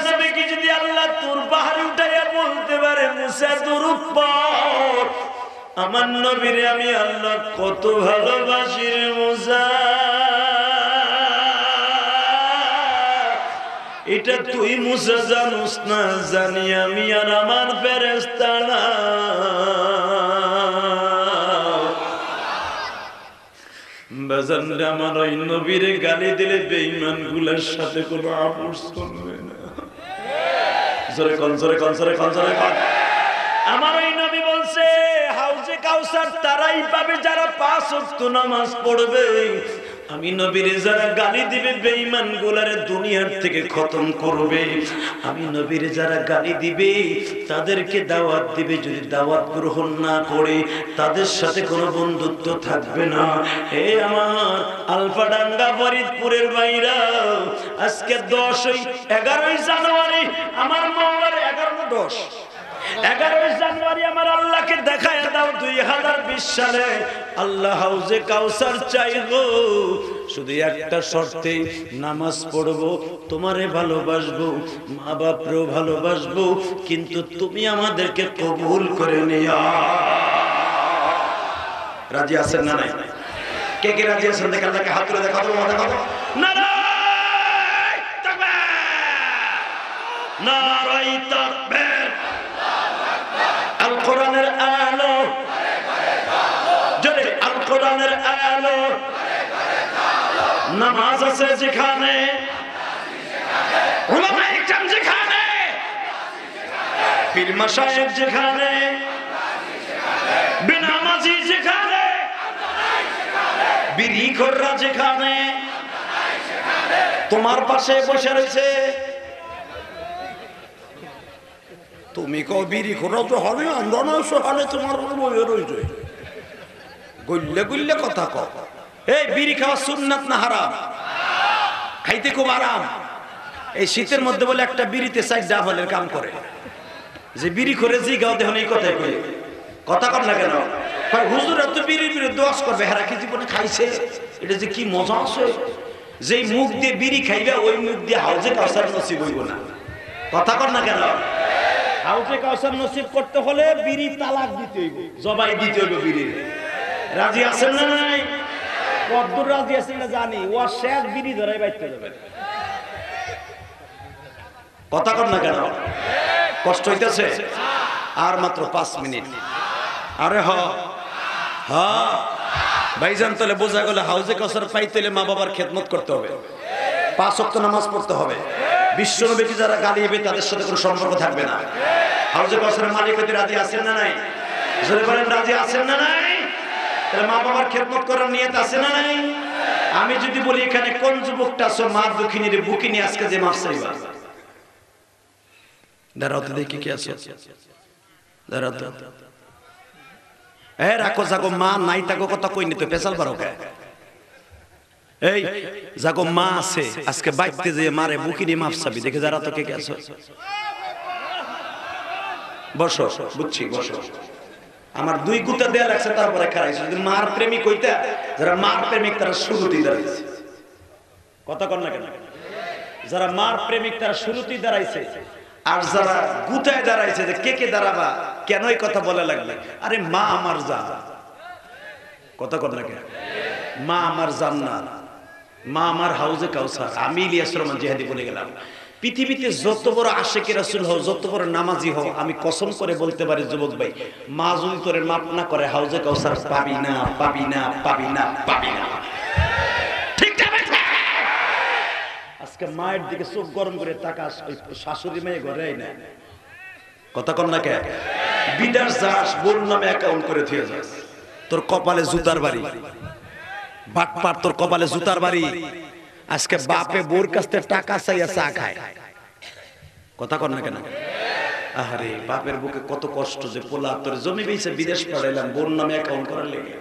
নবীকে যদি আল্লাহ তোর পারে আমার নবীরে আমি আল্লাহ কত ভালোবাসি মুসা। তুই মুসা জানুস না। জানি আমি আর আমার নবী বলছে কাউসার তারাই পাবে যারা পাঁচ নামাজ পড়বে। আমি নবীরে যারা গালি দিবে বেঈমান গুলারে দুনিয়ার থেকে খতম করবে। আমি নবীরে যারা গালি দিবে, তাদেরকে দাওয়াত দিবে যদি দাওয়াত গ্রহণ না করে, তাদের সাথে কোনো বন্ধুত্ব থাকবে না। এ আমার আলফাডাঙ্গা ফরিদপুরের বাইরা আজকে দশই এগারোই জানুয়ারি, আমার মঙ্গলের এগারো দশ। এগারোই জানুয়ারি আমার আল্লাহকে দেখায় দাও দুই হাজার বিশ সালে। আল্লাহ হাউজে কাউসার চাইব শুধু একটা শর্তে, নামাজ পড়ব, তোমারে ভালোবাসবো মা বাপরেও ভালোবাসবো, কিন্তু তুমি আমাদেরকে কবুল করে নিয়া রাজি আছেন না নাই? কে কে রাজি আছেন? দেখেন তাকে হাত তুলে দেখা দেবো দেখা। দেবো নারায় তাকবীর নারায় তাকবীর আল কোরআনের আলো জোরে আল কোরআনের আলো নামাজ আছে যেখানে? যেখানে? পীর মাশায়েখ যেখানে? বেনামাজি যেখানে? বিড়ি খোররা যেখানে? তোমার পাশে বসে রয়েছে? তুমি কও বিড়ি খোরা তো হবে, আমরা না সকালে তোমার বসে রয়েছে। গল্লে গল্লে কথা কও। এই বিড়ি খাওয়া সুন্নাত না হারাম? খাইতে খুব আরাম। এই শীতের মধ্যে বলে একটা বিড়িতে সাইড ডাবলের কাম করে। যে বিড়ি করে জি গাও দেখুন এই কথাই কই কথা কর না কেন? হুজুর, এত বিড়ি বিড়ি দোয়াস করবে, হেরা কি জীবনে খাইছে? এটা যে কি মজা আছে? যেই মুখ দিয়ে বিড়ি খাইবে, ওই মুখ দিয়ে হাউজে কাউসার নসিব হইব না। কথা কর না কেন? হাউজে কাউসার নসিব করতে হলে বিড়ি তালাক দিতে হইব, জবাই দিতে হইব বিড়ি রাজি আছেন না নাই? কথা কর না কেন? কষ্ট হইতেছে? আর মাত্র পাঁচ মিনিট। আরে তাহলে বোঝা গেল হাউজে কসর পাইতে মা বাবার খেদমত করতে হবে। পাঁচ অক্ত নামাজ পড়তে হবে। বিশ্বনবীকে যারা গালি হবে তাদের সাথে কোনো সম্পর্ক থাকবে না। হাউজে কসরের মালিক রাজি আছেন না নাই? বলেন, রাজি আছেন না নাই? তাহলে মা বাবার খেদমত করার নিয়ত আছে না নাই? আমি যদি বলি এখানে কোন যুবকটা আছো, মা দুঃখিনীর বুকি নিয়ে আজকে যে মাছ চাইবা? দাঁড়াও তো দেখি কি আছে। তো। এ, রাখো যাগো মা নাই তাগো কথা কই নিতে পেশাল পারো কে? এই যাগো মা আছে, আজকে বাইতে যে মারে বুকিনি মাপ চাবি, দেখে যারা তো কে কে আছো। বসো, বুঝছি, বসো। আমার দুই গুতা দেয়া লাগছে, তারপরে খারাইছে যদি মার প্রেমিক হইতা, যারা মার প্রেমিক, তারা শুরুতেই দাঁড়াইছে। কথা কন না কেন? যারা মার প্রেমিক, তারা শুরুতেই দাঁড়াইছে। আর যারা গুতায় দাঁড়াইছে যে কে কে দাঁড়াবা, কেন এই কথা বলে লাগবে? আরে মা আমার যা কথা কর না কেন? মা আমার জান্নাত। মা আমার হাউজে কাউসার। আমি ইলিয়াস রহমান জিহাদি বলে গেলাম। পৃথিবীতে যত বড় আশেকে রাসুল হও, যত বড় নামাজি হও, আমি কসম করে বলতে পারি, যুবক ভাই, মা যদি তোরে মাপ না করে, হাউজে কাউসার, পাবি না পাবি না পাবি না পাবি না? আজকে মায়ের দিকে চোখ গরম করে ওই শাশুড়ি মেয়ে ঘরে না। কথা কর না কে বিদাস যাস, বোন নামে অ্যাকাউন্ট করে থুয়ে যাস। তোর কপালে জুতার বাড়ি। বাটপার তোর কপালে জুতার বাড়ি। আজকে বাপে বোর কাছ থেকে টাকা চাইয়া চা খায়। কথা কর না কেন? আহারে বাপের বুকে কত কষ্ট যে পোলা তোর জমি বেছে বিদেশ পাঠাইলাম বোন নামে অ্যাকাউন্ট করার লেগে।